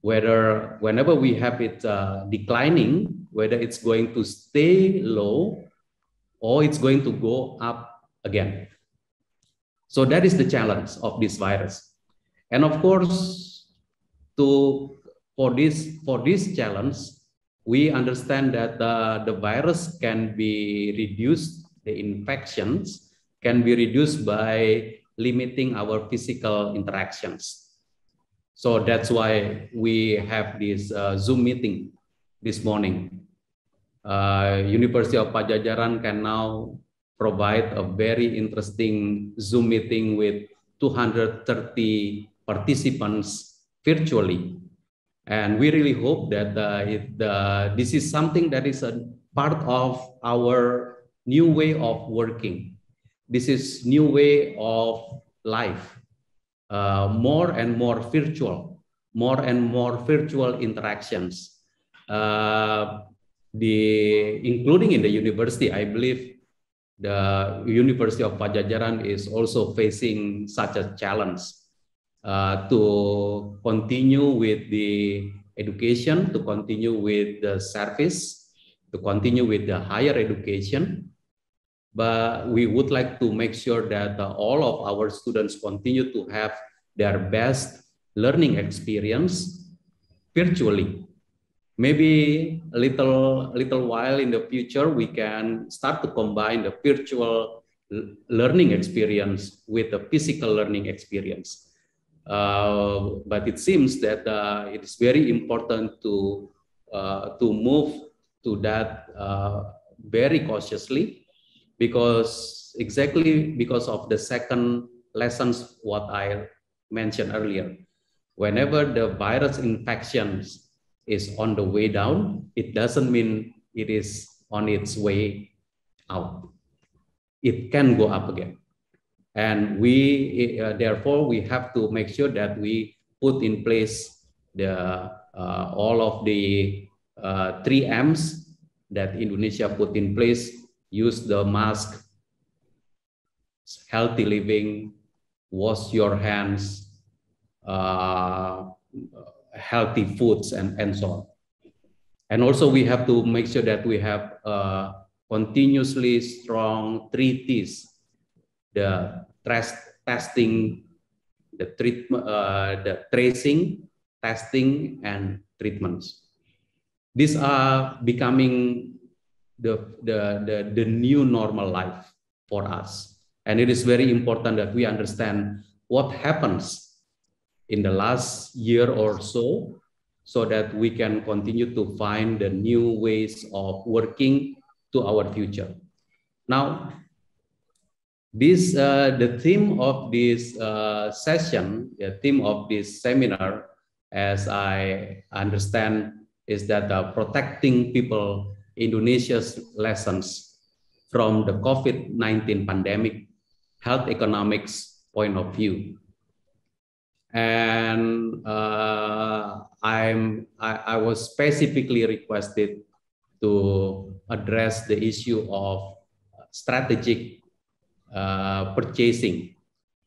Whether whenever we have it uh, declining, whether it's going to stay low or it's going to go up again. So that is the challenge of this virus. And of course, to for this for this challenge, we understand that uh, the virus can be reduced, the infections can be reduced by limiting our physical interactions. So that's why we have this uh, Zoom meeting this morning. Uh, University of Padjadjaran can now provide a very interesting Zoom meeting with 230 participants virtually. And we really hope that it, this is something that is a part of our new way of working. This is new way of life uh, more and more virtual more and more virtual interactions. Uh, the including in the university i believe the university of Padjadjaran is also facing such a challenge uh, to continue with the education to continue with the service to continue with the higher education but we would like to make sure that uh, all of our students continue to have their best learning experience virtually. Maybe a little, little while in the future, we can start to combine the virtual learning experience with the physical learning experience. Uh, but it seems that uh, it is very important to, uh, to move to that very cautiously because exactly because of the second lessons what I mentioned earlier. Whenever the virus infections is on the way down, it doesn't mean it is on its way out. It can go up again. And we, uh, therefore, we have to make sure that we put in place the uh, all of the uh, three M's that Indonesia put in place use the mask, healthy living, wash your hands, uh, healthy foods, and, and so on. And also we have to make sure that we have uh, continuously strong treaties, the test, testing, the treatment, uh, the tracing, testing, and treatments. These are becoming the, the, the, the new normal life for us. And it is very important that we understand what happens in the last year or so so that we can continue to find the new ways of working to our future. Now, this uh, the theme of this uh, session, the theme of this seminar, as I understand, is that uh, protecting people Indonesia's lessons from the COVID-19 pandemic health economics point of view. And uh, I'm, I, I was specifically requested to address the issue of strategic purchasing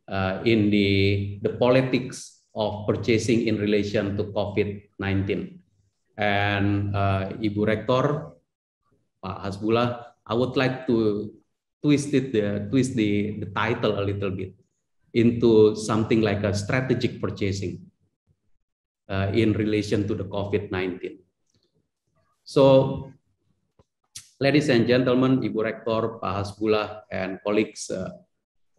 uh, in the, the politics of purchasing in relation to COVID-19. And uh, Ibu Rektor Pak Hasbullah, I would like to twist it, the, twist the, the title a little bit into something like a strategic purchasing uh, in relation to the COVID-19. So, ladies and gentlemen, Ibu Rektor, Pak Hasbullah, and colleagues uh,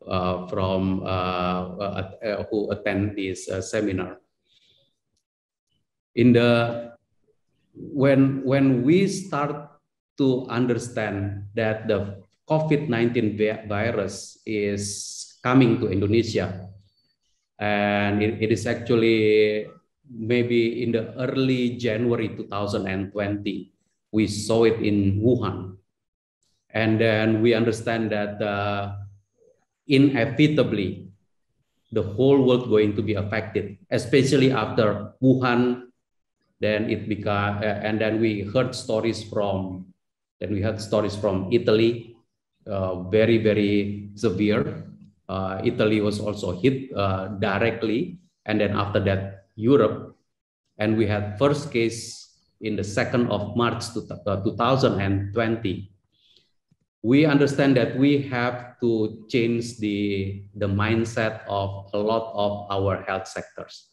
uh, from uh, uh, who attend this uh, seminar. In the when when we start to understand that the COVID-19 virus is coming to Indonesia, And it, it is actually maybe in the early January 2020, we saw it in Wuhan. And then we understand that uh, inevitably the whole world going to be affected, especially after Wuhan. Then it became, uh, and then we heard stories from, then we heard stories from Italy, uh, very very severe. Uh, Italy was also hit uh, directly, and then after that Europe, and we had first case in the second of March 2020 we understand that we have to change the, the mindset of a lot of our health sectors.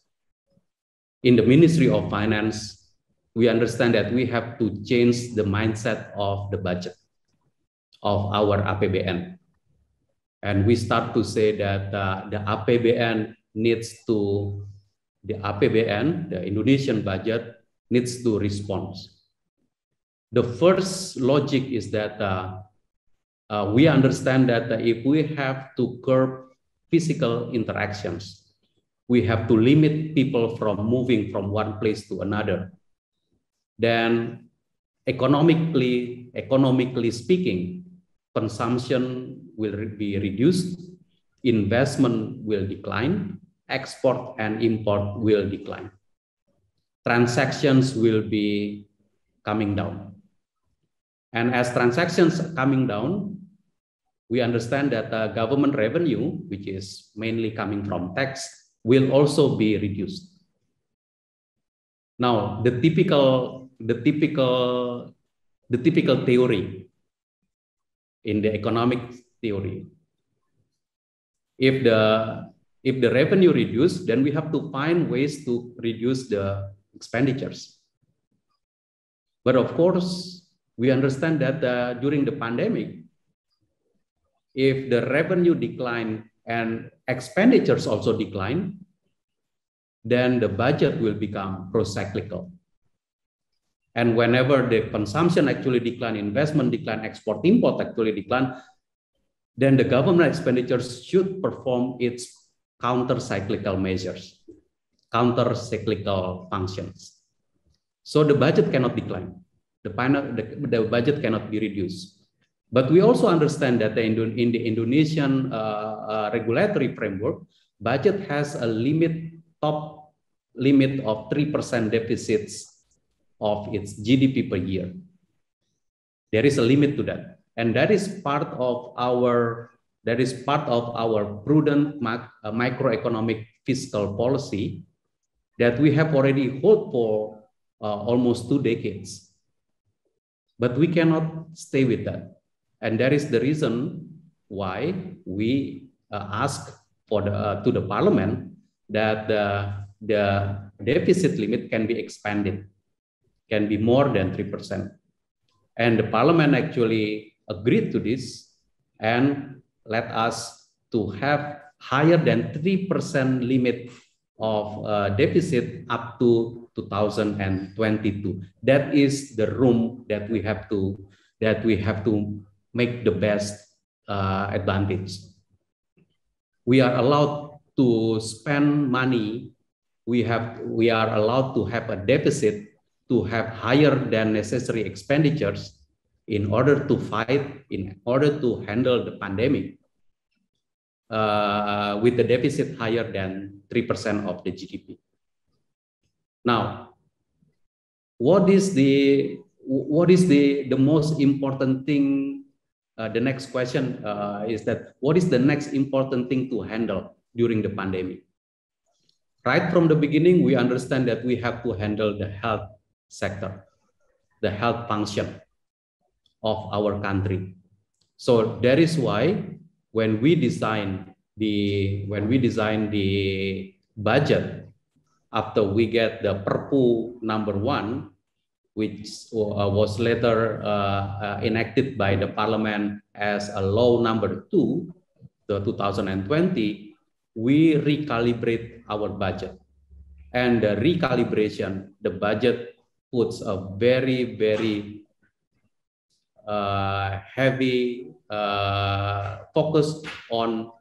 In the Ministry of Finance, we understand that we have to change the mindset of the budget of our APBN. And we start to say that uh, the APBN needs to, the APBN, the Indonesian budget, needs to respond. The first logic is that uh, uh, we understand that if we have to curb physical interactions, we have to limit people from moving from one place to another. Then economically, economically speaking, consumption will be reduced, investment will decline, export and import will decline. Transactions will be coming down. And as transactions coming down, we understand that the government revenue, which is mainly coming from tax, will also be reduced. Now, the typical, the typical, the typical theory in the economic theory, if the if the revenue reduce, then we have to find ways to reduce the expenditures. But of course, we understand that uh, during the pandemic, if the revenue decline and expenditures also decline, then the budget will become pro-cyclical. And whenever the consumption actually decline, investment decline, export import actually decline, then the government expenditures should perform its counter-cyclical measures, counter-cyclical functions. So the budget cannot decline. The, the, the budget cannot be reduced. But we also understand that the in the Indonesian uh, uh, regulatory framework, budget has a limit, top limit of 3% deficits of its GDP per year. There is a limit to that. And that is part of our that is part of our prudent mac, uh, microeconomic fiscal policy that we have already held for uh, almost two decades. But we cannot stay with that. And that is the reason why we uh, ask for the, uh, to the parliament that the, the deficit limit can be expanded, can be more than 3%. And the parliament actually agreed to this and let us to have higher than 3% limit of uh, deficit up to 2022. That is the room that we have to that we have to make the best uh, advantage. We are allowed to spend money. We have we are allowed to have a deficit to have higher than necessary expenditures in order to fight, in order to handle the pandemic uh, with the deficit higher than 3% of the GDP. Now, what is the what is the, the most important thing uh, the next question uh, is that what is the next important thing to handle during the pandemic? Right from the beginning, we understand that we have to handle the health sector, the health function of our country. So that is why when we design the when we design the budget after we get the Perpu number one, which uh, was later uh, uh, enacted by the parliament as a law number two, the 2020, we recalibrate our budget. And the recalibration, the budget puts a very, very uh, heavy uh, focus on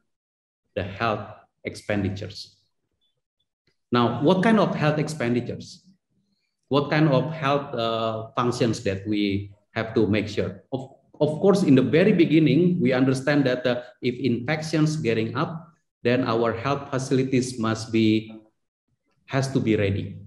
the health expenditures. Now, what kind of health expenditures? What kind of health uh, functions that we have to make sure? Of, of course, in the very beginning, we understand that uh, if infections getting up, then our health facilities must be, has to be ready.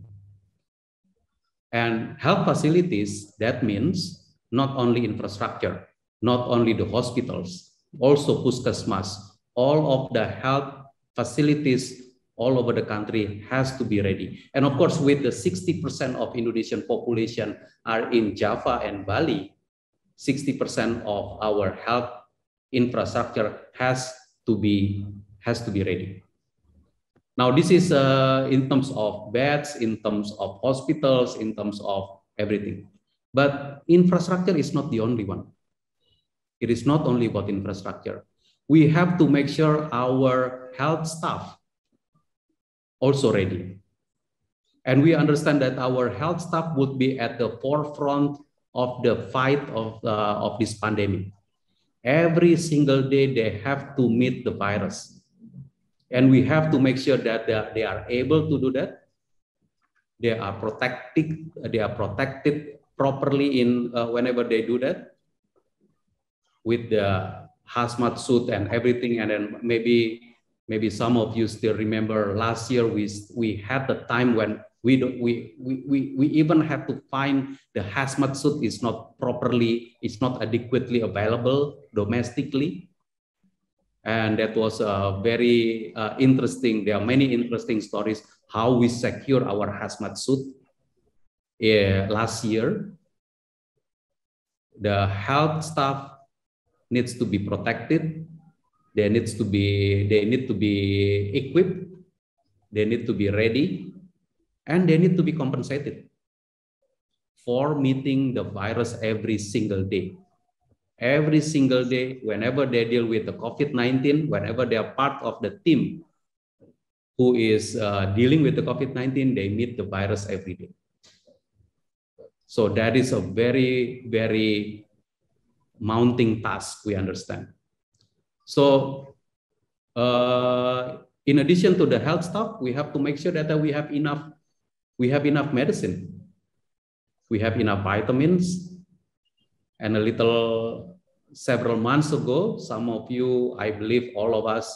And health facilities, that means not only infrastructure, not only the hospitals, also puskesmas, all of the health facilities all over the country has to be ready. And of course, with the 60% of Indonesian population are in Java and Bali, 60% of our health infrastructure has to be has to be ready. Now, this is uh, in terms of beds, in terms of hospitals, in terms of everything. But infrastructure is not the only one. It is not only about infrastructure. We have to make sure our health staff also ready. And we understand that our health staff would be at the forefront of the fight of, uh, of this pandemic. Every single day, they have to meet the virus. And we have to make sure that they are, they are able to do that. They are protected, they are protected properly in uh, whenever they do that with the hazmat suit and everything. And then maybe maybe some of you still remember last year we, we had the time when we, don't, we, we, we, we even had to find the hazmat suit is not properly, it's not adequately available domestically. And that was uh, very uh, interesting. There are many interesting stories how we secure our hazmat suit uh, last year. The health staff needs to be protected they needs to be they need to be equipped they need to be ready and they need to be compensated for meeting the virus every single day. Every single day whenever they deal with the covid-19 whenever they are part of the team who is uh, dealing with the covid-19 they meet the virus every day. So that is a very very mounting task we understand so uh, in addition to the health stuff, we have to make sure that we have enough, we have enough medicine. We have enough vitamins. And a little several months ago, some of you, I believe all of us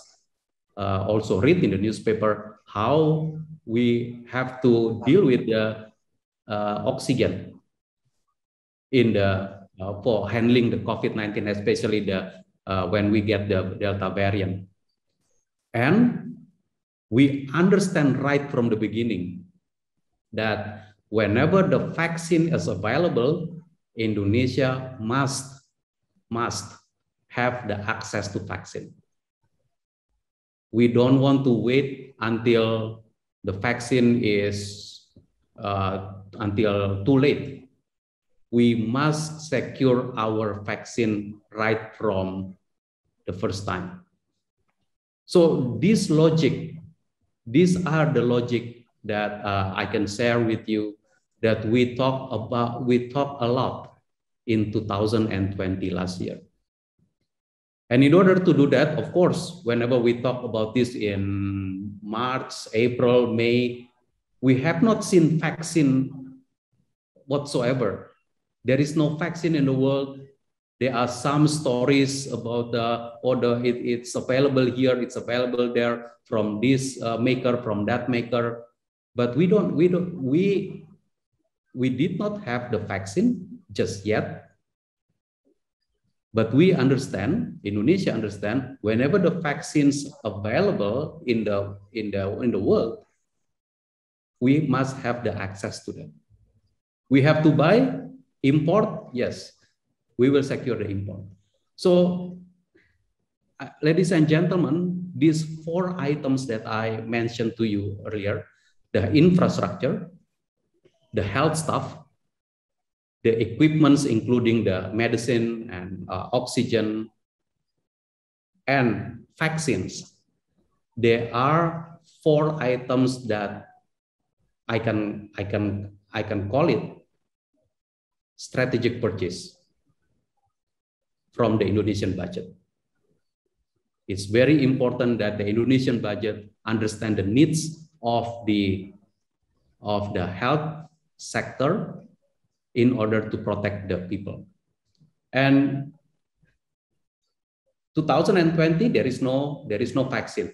uh, also read in the newspaper how we have to deal with the uh, oxygen in the for handling the COVID-19, especially the uh, when we get the Delta variant. And we understand right from the beginning that whenever the vaccine is available, Indonesia must, must have the access to vaccine. We don't want to wait until the vaccine is uh, until too late we must secure our vaccine right from the first time. So this logic, these are the logic that uh, I can share with you that we talk about, we talk a lot in 2020 last year. And in order to do that, of course, whenever we talk about this in March, April, May, we have not seen vaccine whatsoever. There is no vaccine in the world. There are some stories about the order. It, it's available here. It's available there from this uh, maker, from that maker. But we don't. We don't. We we did not have the vaccine just yet. But we understand, Indonesia understand, whenever the vaccines available in the in the in the world, we must have the access to them. We have to buy Import, yes, we will secure the import. So, uh, ladies and gentlemen, these four items that I mentioned to you earlier, the infrastructure, the health stuff, the equipments, including the medicine and uh, oxygen, and vaccines. There are four items that I can, I can, I can call it strategic purchase from the Indonesian budget. It's very important that the Indonesian budget understand the needs of the of the health sector in order to protect the people. And 2020 there is no there is no vaccine.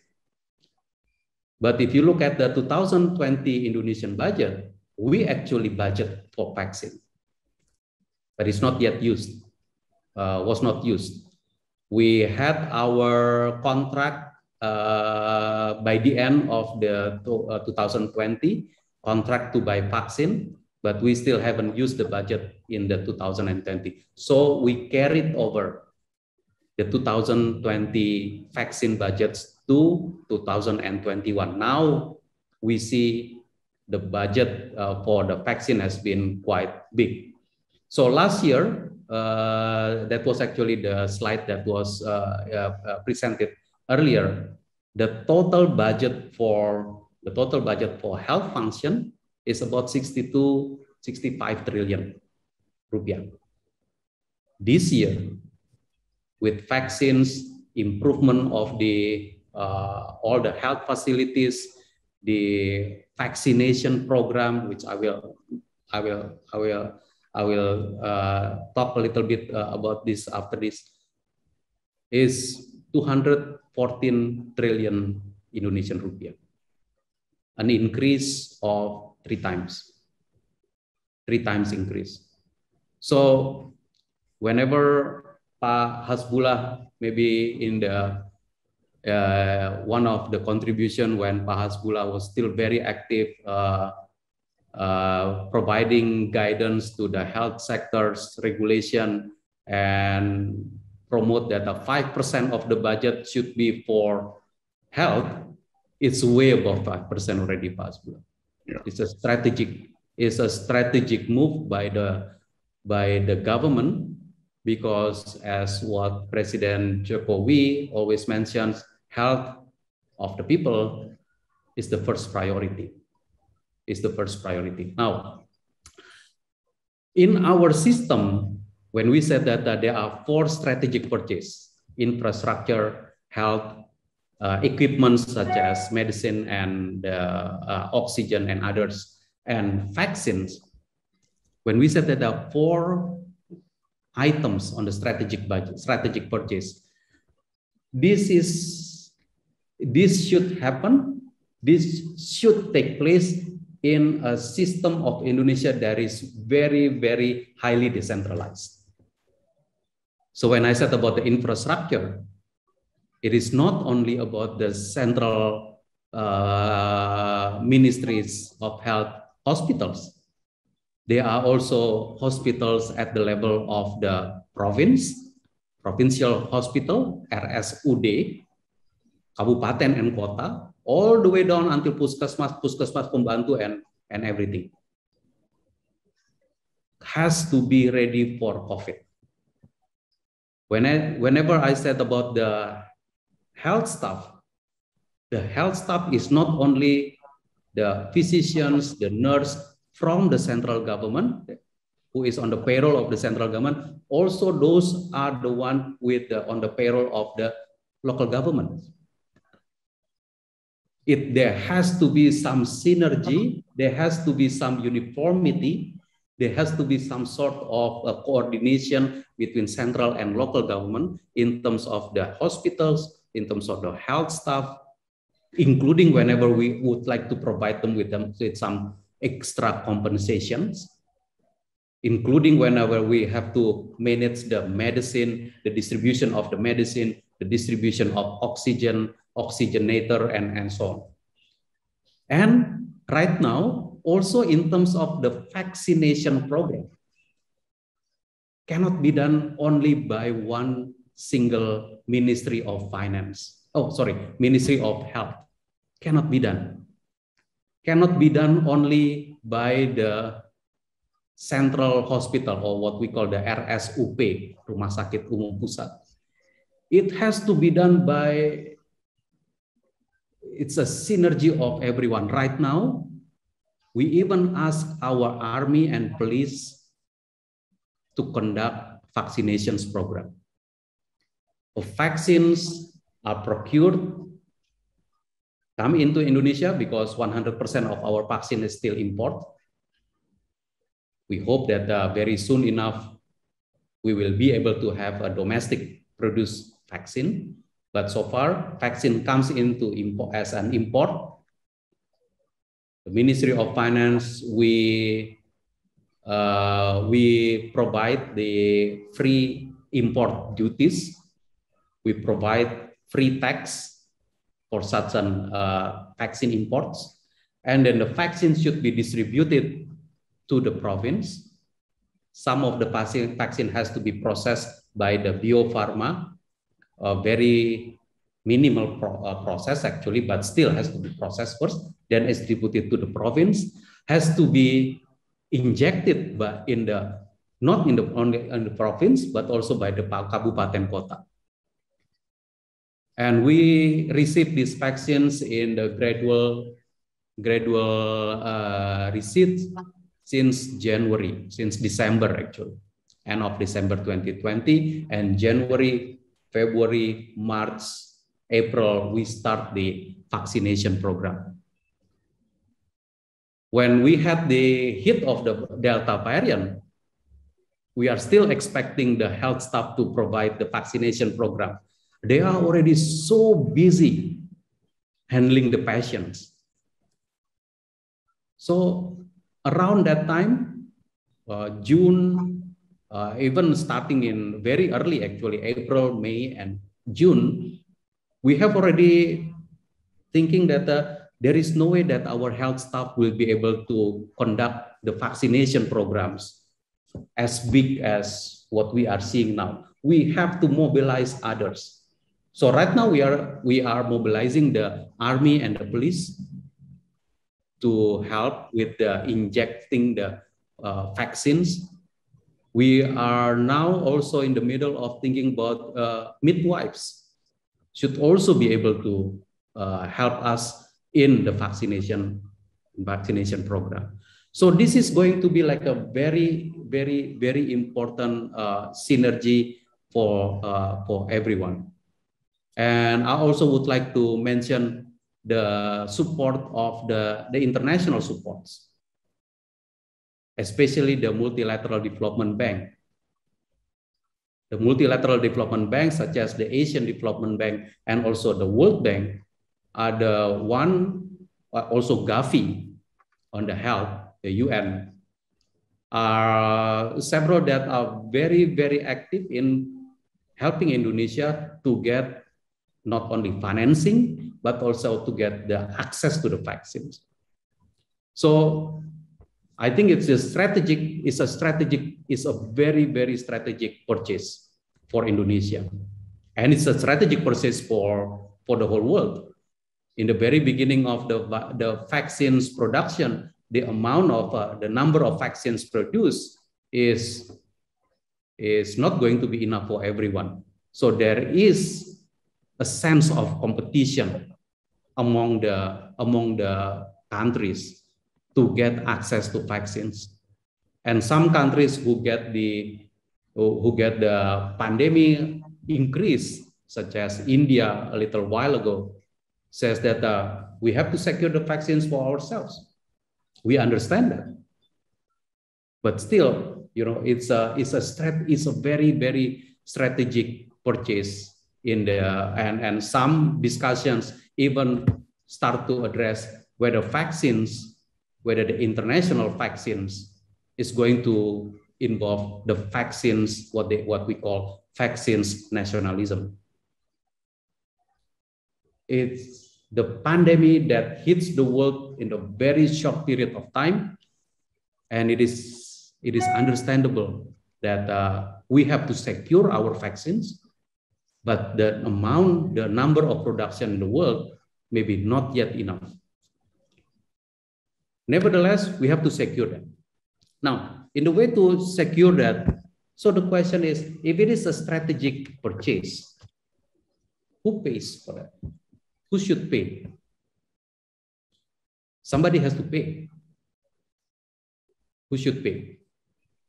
But if you look at the 2020 Indonesian budget, we actually budget for vaccine, but it's not yet used, uh, was not used. We had our contract uh, by the end of the uh, 2020 contract to buy vaccine, but we still haven't used the budget in the 2020. So we carried over the 2020 vaccine budgets to 2021. Now we see the budget uh, for the vaccine has been quite big. So last year, uh, that was actually the slide that was uh, uh presented earlier. The total budget for the total budget for health function is about 62, 65 trillion rupiah. This year, with vaccines, improvement of the uh, all the health facilities, the vaccination program, which I will, I will, I will, I will uh, talk a little bit uh, about this after this, is 214 trillion Indonesian rupiah, an increase of three times, three times increase. So whenever Pak Hasbullah maybe in the uh, one of the contribution when Pak Hasbullah was still very active uh, uh, providing guidance to the health sectors regulation and promote that a 5% of the budget should be for health, it's way above 5% already, Hasbullah. Yeah. It's a strategic, it's a strategic move by the by the government because as what President Jokowi always mentions, health of the people is the first priority. Is the first priority. Now, in our system, when we said that, that there are four strategic purchase, infrastructure, health, uh, equipment such as medicine and uh, uh, oxygen and others, and vaccines, when we said that there are four items on the strategic budget, strategic purchase, this is this should happen. This should take place in a system of Indonesia that is very, very highly decentralized. So when I said about the infrastructure, it is not only about the central uh, ministries of health hospitals. There are also hospitals at the level of the province, provincial hospital, RSUD, kabupaten and kota, all the way down until puskesmas, puskesmas pembantu and and everything has to be ready for COVID. When I, whenever I said about the health staff, the health staff is not only the physicians, the nurse from the central government who is on the payroll of the central government, also those are the one with the, on the payroll of the local government it there has to be some synergy there has to be some uniformity there has to be some sort of coordination between central and local government in terms of the hospitals in terms of the health staff including whenever we would like to provide them with them with some extra compensations including whenever we have to manage the medicine the distribution of the medicine the distribution of oxygen oxygenator, and, and so on. And right now, also in terms of the vaccination program, cannot be done only by one single Ministry of Finance. Oh, sorry, Ministry of Health. Cannot be done. Cannot be done only by the central hospital or what we call the RSUP, Rumah Sakit Umum Pusat. It has to be done by it's a synergy of everyone. Right now, we even ask our army and police to conduct vaccinations program. The vaccines are procured come into Indonesia because 100% of our vaccine is still import. We hope that uh, very soon enough, we will be able to have a domestic produced vaccine. But so far, vaccine comes into import as an import. The Ministry of Finance, we uh, we provide the free import duties. We provide free tax for such an uh, vaccine imports. And then the vaccine should be distributed to the province. Some of the vaccine, vaccine has to be processed by the biopharma, a very minimal pro, uh, process actually, but still has to be processed first, then distributed to the province, has to be injected by in the not in the only in the province, but also by the kabupaten kota. And we receive these vaccines in the gradual gradual uh, receipt since January, since December actually, end of December 2020, and January, February, March, April, we start the vaccination program. When we had the hit of the Delta variant, we are still expecting the health staff to provide the vaccination program they are already so busy handling the patients. So around that time, uh, June, uh, even starting in very early, actually April, May, and June, we have already thinking that uh, there is no way that our health staff will be able to conduct the vaccination programs as big as what we are seeing now. We have to mobilize others. So right now we are we are mobilizing the army and the police to help with the injecting the uh, vaccines. We are now also in the middle of thinking about uh, midwives should also be able to uh, help us in the vaccination vaccination program. So this is going to be like a very very very important uh, synergy for uh, for everyone. And I also would like to mention the support of the, the international supports, especially the Multilateral Development Bank. The Multilateral Development Bank, such as the Asian Development Bank and also the World Bank, are the one, uh, also Gavi on the health, the UN, are several that are very, very active in helping Indonesia to get not only financing, but also to get the access to the vaccines. So I think it's a strategic, it's a strategic, it's a very, very strategic purchase for Indonesia. And it's a strategic purchase for, for the whole world. In the very beginning of the, the vaccines production, the amount of uh, the number of vaccines produced is, is not going to be enough for everyone. So there is a sense of competition among the among the countries to get access to vaccines. And some countries who get the who get the pandemic increase such as india a little while ago says that uh, we have to secure the vaccines for ourselves. We understand that. But still you know it's a it's a strat, it's a very very strategic purchase in the and and some discussions even start to address whether vaccines whether the international vaccines is going to involve the vaccines what they what we call vaccines nationalism it's the pandemic that hits the world in a very short period of time and it is it is understandable that uh, we have to secure our vaccines but the amount, the number of production in the world may be not yet enough. Nevertheless, we have to secure that. Now, in the way to secure that, so the question is, if it is a strategic purchase, who pays for that? Who should pay? Somebody has to pay. Who should pay?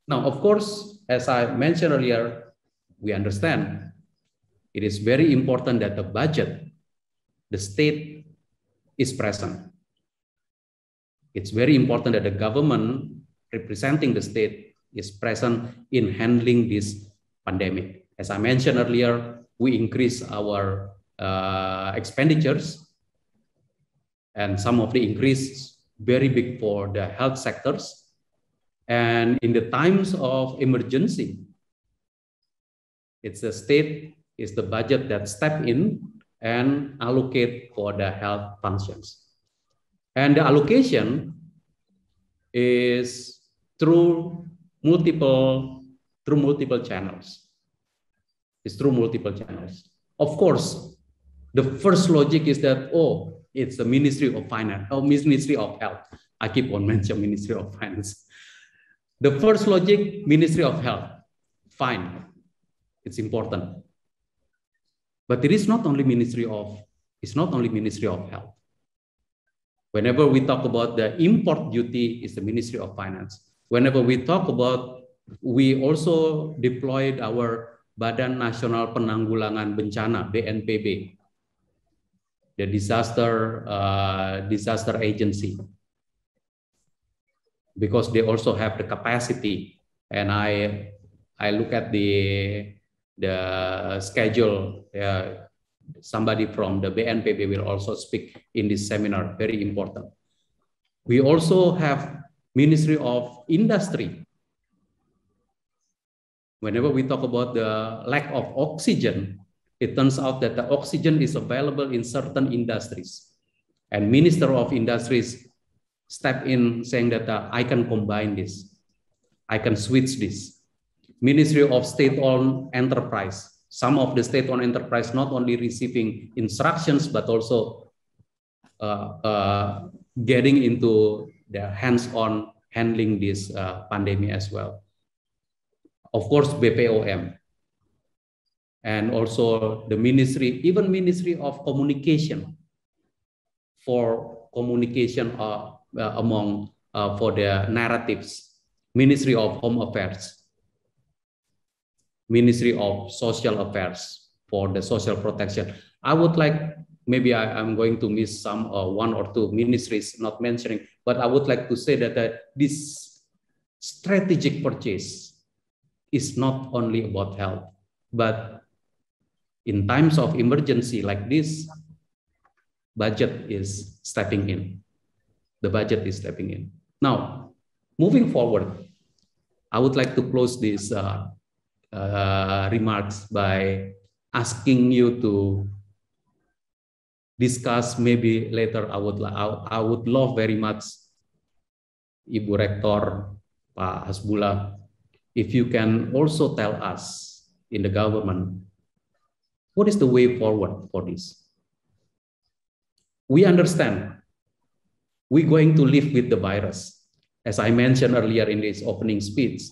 Now, of course, as I mentioned earlier, we understand it is very important that the budget, the state is present. It's very important that the government representing the state is present in handling this pandemic. As I mentioned earlier, we increase our uh, expenditures and some of the increase very big for the health sectors. And in the times of emergency, it's the state it's the budget that step in and allocate for the health functions. And the allocation is through multiple through multiple channels. It's through multiple channels. Of course, the first logic is that oh, it's the Ministry of Finance or Ministry of Health. I keep on mentioning Ministry of Finance. The first logic, Ministry of Health. Fine, it's important. But it is not only Ministry of, it's not only Ministry of Health. Whenever we talk about the import duty, is the Ministry of Finance. Whenever we talk about, we also deployed our Badan Nasional Penanggulangan Bencana (BNPB), the disaster uh, disaster agency, because they also have the capacity. And I I look at the the schedule. Uh, somebody from the BNPB will also speak in this seminar, very important. We also have Ministry of Industry. Whenever we talk about the lack of oxygen, it turns out that the oxygen is available in certain industries. And Minister of Industries step in saying that uh, I can combine this. I can switch this. Ministry of State-owned Enterprise. Some of the state-owned enterprise not only receiving instructions, but also uh, uh, getting into the hands-on handling this uh, pandemic as well. Of course, BPOM, and also the ministry, even Ministry of Communication for communication uh, uh, among uh, for the narratives, Ministry of Home Affairs, Ministry of Social Affairs for the social protection. I would like, maybe I, am going to miss some uh, one or two ministries not mentioning, but I would like to say that uh, this strategic purchase is not only about health, but in times of emergency like this, budget is stepping in. The budget is stepping in. Now, moving forward, I would like to close this uh, uh, remarks by asking you to discuss maybe later. I would I, would love very much Ibu Rektor Pak Hasbullah if you can also tell us in the government what is the way forward for this. We understand we're going to live with the virus. As I mentioned earlier in this opening speech,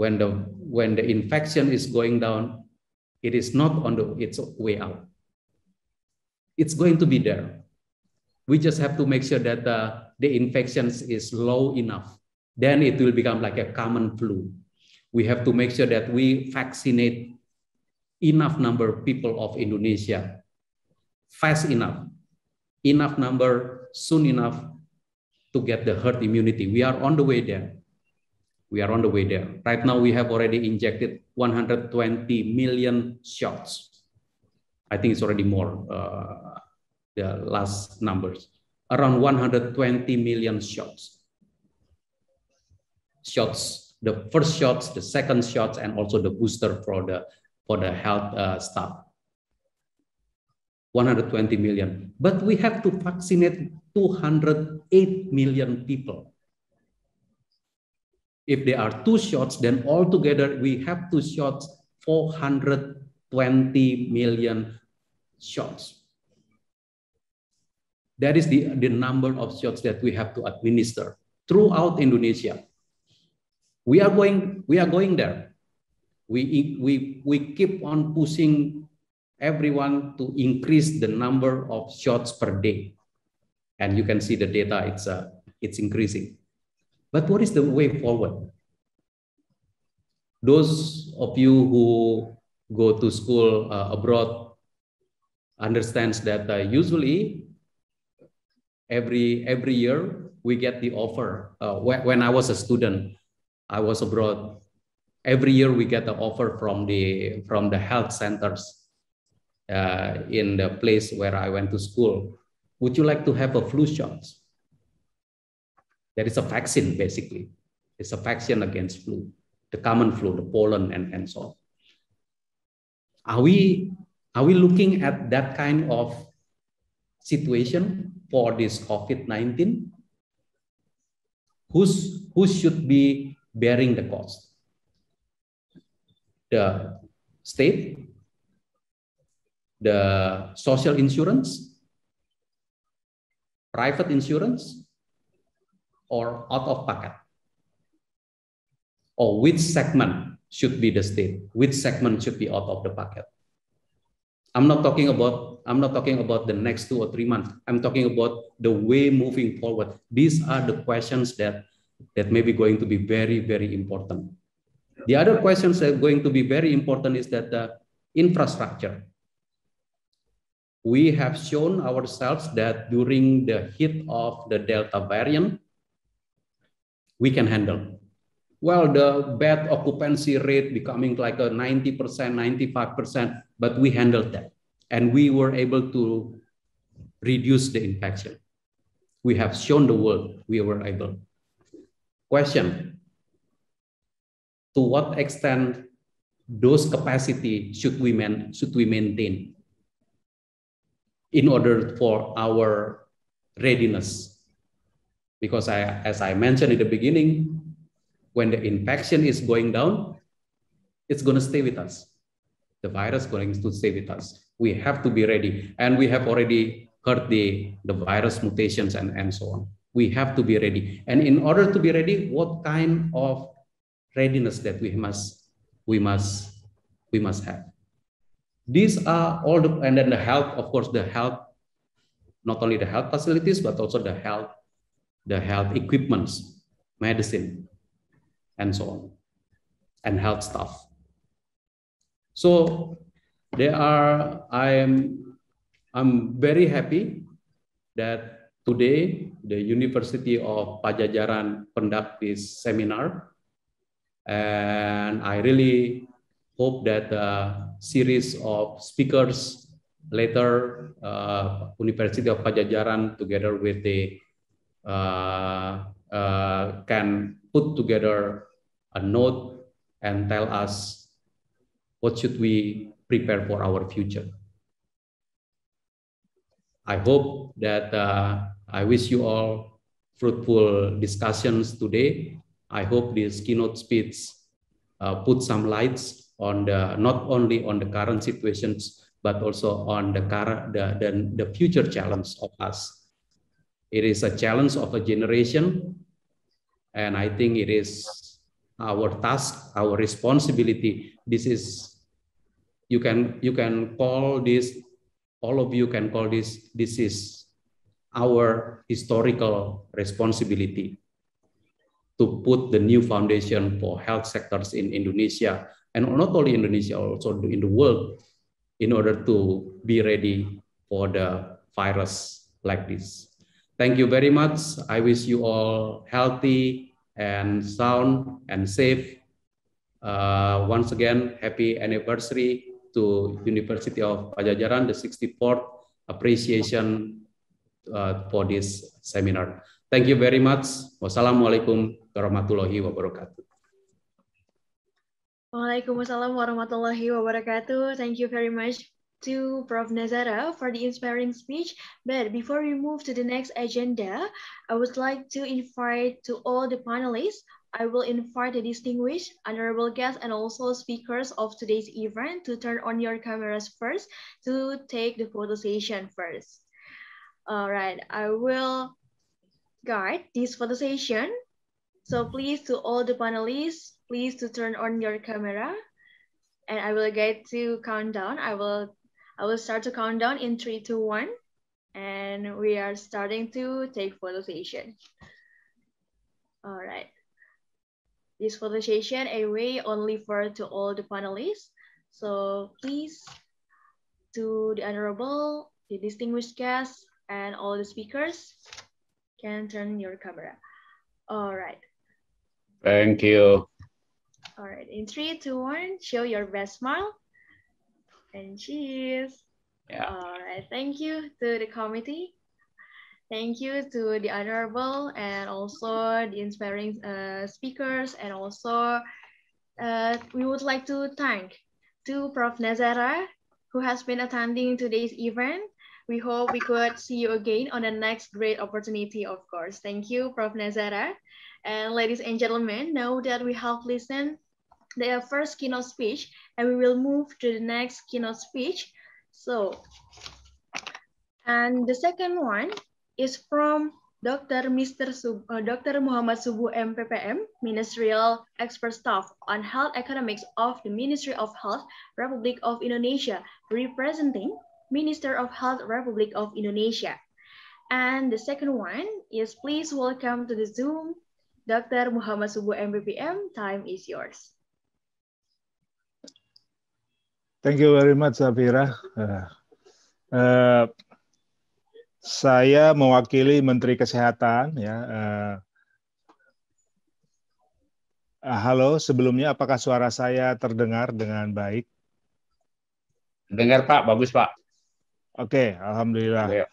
when the when the infection is going down, it is not on the its way out. It's going to be there. We just have to make sure that uh, the infections is low enough. Then it will become like a common flu. We have to make sure that we vaccinate enough number of people of Indonesia fast enough, enough number soon enough to get the herd immunity. We are on the way there we are on the way there. Right now, we have already injected 120 million shots. I think it's already more, uh, the last numbers, around 120 million shots. Shots, the first shots, the second shots, and also the booster for the, for the health uh, staff. 120 million. But we have to vaccinate 208 million people if there are two shots, then altogether we have two shots, 420 million shots. That is the, the number of shots that we have to administer throughout Indonesia. We are going, we are going there. We, we, we keep on pushing everyone to increase the number of shots per day. And you can see the data, it's, uh, it's increasing. But what is the way forward? Those of you who go to school uh, abroad, understands that uh, usually every every year we get the offer. Uh, when, when I was a student, I was abroad. Every year we get the offer from the from the health centers uh, in the place where I went to school. Would you like to have a flu shot? There is a vaccine basically. It's a vaccine against flu, the common flu, the pollen, and, and so on. Are we are we looking at that kind of situation for this COVID-19? Who's, who should be bearing the cost? The state, the social insurance, private insurance, or out of pocket? Or which segment should be the state? Which segment should be out of the pocket? I'm not talking about I'm not talking about the next two or three months. I'm talking about the way moving forward. These are the questions that that may be going to be very very important. The other questions that are going to be very important is that the infrastructure. We have shown ourselves that during the hit of the Delta variant, we can handle. Well, the bed occupancy rate becoming like a 90%, 95%, but we handled that. And we were able to reduce the infection. We have shown the world we were able. Question, to what extent those capacity should we, man, should we maintain in order for our readiness? Because I, as I mentioned in the beginning, when the infection is going down, it's going to stay with us the virus going to stay with us. We have to be ready. And we have already heard the, the virus mutations and, and so on. We have to be ready. And in order to be ready, what kind of readiness that we must we must we must have. These are all the and then the health, of course, the health, not only the health facilities, but also the health, the health equipments, medicine, and so on, and health stuff. So there are, I am, I'm very happy that today the University of Padjadjaran conduct this seminar. And I really hope that the series of speakers later, uh, University of Padjadjaran together with the can put together a note and tell us what should we prepare for our future? I hope that uh, I wish you all fruitful discussions today. I hope this keynote speech uh, put some lights on the not only on the current situations but also on the current the, the, the future challenge of us. It is a challenge of a generation, and I think it is our task, our responsibility. This is you can you can call this all of you can call this this is our historical responsibility to put the new foundation for health sectors in Indonesia and not only Indonesia also in the world in order to be ready for the virus like this. Thank you very much. I wish you all healthy and sound and safe. Uh, once again, happy anniversary to University of Padjadjaran, the 64th appreciation uh, for this seminar. Thank you very much. Wassalamualaikum warahmatullahi wabarakatuh. Waalaikumsalam warahmatullahi wabarakatuh. Thank you very much to Prof. Nazara for the inspiring speech. But before we move to the next agenda, I would like to invite to all the panelists I will invite the distinguished, honorable guests, and also speakers of today's event to turn on your cameras first to take the photo session first. All right, I will guide this photo session. So please to all the panelists, please to turn on your camera and I will get to countdown. I will I will start to count down in three, two, one, and we are starting to take photo session. All right. This photo session a way only for to all the panelists. So please to the honorable, the distinguished guests, and all the speakers. Can turn your camera. All right. Thank you. All right, in three, two, one, show your best smile. And cheers. Yeah. All right, thank you to the committee. Thank you to the honorable and also the inspiring uh, speakers and also uh, we would like to thank to Prof. Nazara who has been attending today's event. We hope we could see you again on the next great opportunity, of course. Thank you, Prof. Nazara. And ladies and gentlemen, now that we have listened the first keynote speech, and we will move to the next keynote speech. So, and the second one is from Dr. Mr. Sub, uh, Dr. Mohamad Subuh MPPM, Ministerial Expert Staff on Health Economics of the Ministry of Health, Republic of Indonesia, representing Minister of Health, Republic of Indonesia. And the second one is please welcome to the Zoom, Dr. Mohamad Subuh MPPM, time is yours. Thank you very much, Safira. Uh, uh, saya mewakili Menteri Kesehatan. Ya, uh, uh, halo, sebelumnya apakah suara saya terdengar dengan baik? Dengar Pak, bagus Pak. Oke, alhamdulillah. Ya.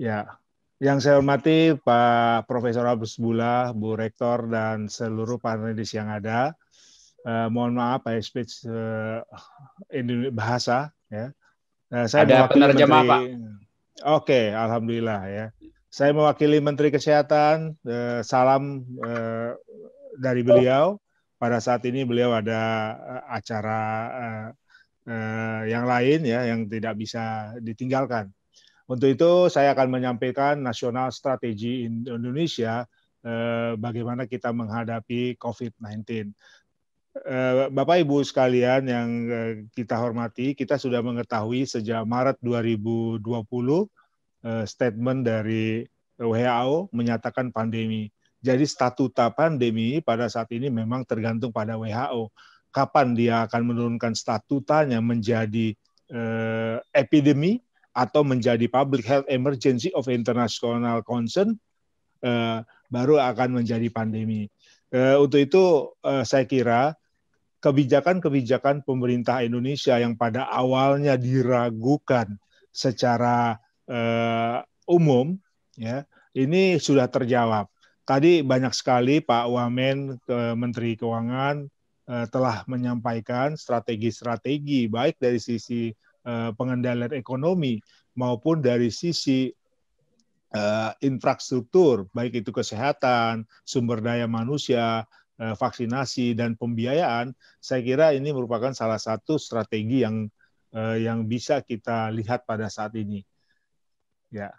ya, yang saya hormati Pak Profesor Abus Bula, Bu Rektor dan seluruh panelis yang ada. Uh, mohon maaf Pak speech uh, bahasa ya. Uh, saya Ada penerjemah Pak. Oke, alhamdulillah ya. Saya mewakili Menteri Kesehatan. Uh, salam uh, dari beliau. Pada saat ini beliau ada uh, acara uh, uh, yang lain ya yang tidak bisa ditinggalkan. Untuk itu saya akan menyampaikan nasional strategi Indonesia uh, bagaimana kita menghadapi COVID-19. Eh, Bapak Ibu sekalian yang eh, kita hormati, kita sudah mengetahui sejak Maret 2020 eh, statement dari WHO menyatakan pandemi. Jadi statuta pandemi pada saat ini memang tergantung pada WHO. Kapan dia akan menurunkan statutanya menjadi eh, epidemi atau menjadi public health emergency of international concern, eh, baru akan menjadi pandemi. Eh, untuk itu eh, saya kira kebijakan-kebijakan pemerintah Indonesia yang pada awalnya diragukan secara uh, umum ya ini sudah terjawab. Tadi banyak sekali Pak Wamen ke Menteri Keuangan uh, telah menyampaikan strategi-strategi baik dari sisi uh, pengendalian ekonomi maupun dari sisi uh, infrastruktur baik itu kesehatan, sumber daya manusia, vaksinasi dan pembiayaan, saya kira ini merupakan salah satu strategi yang eh, yang bisa kita lihat pada saat ini. Ya,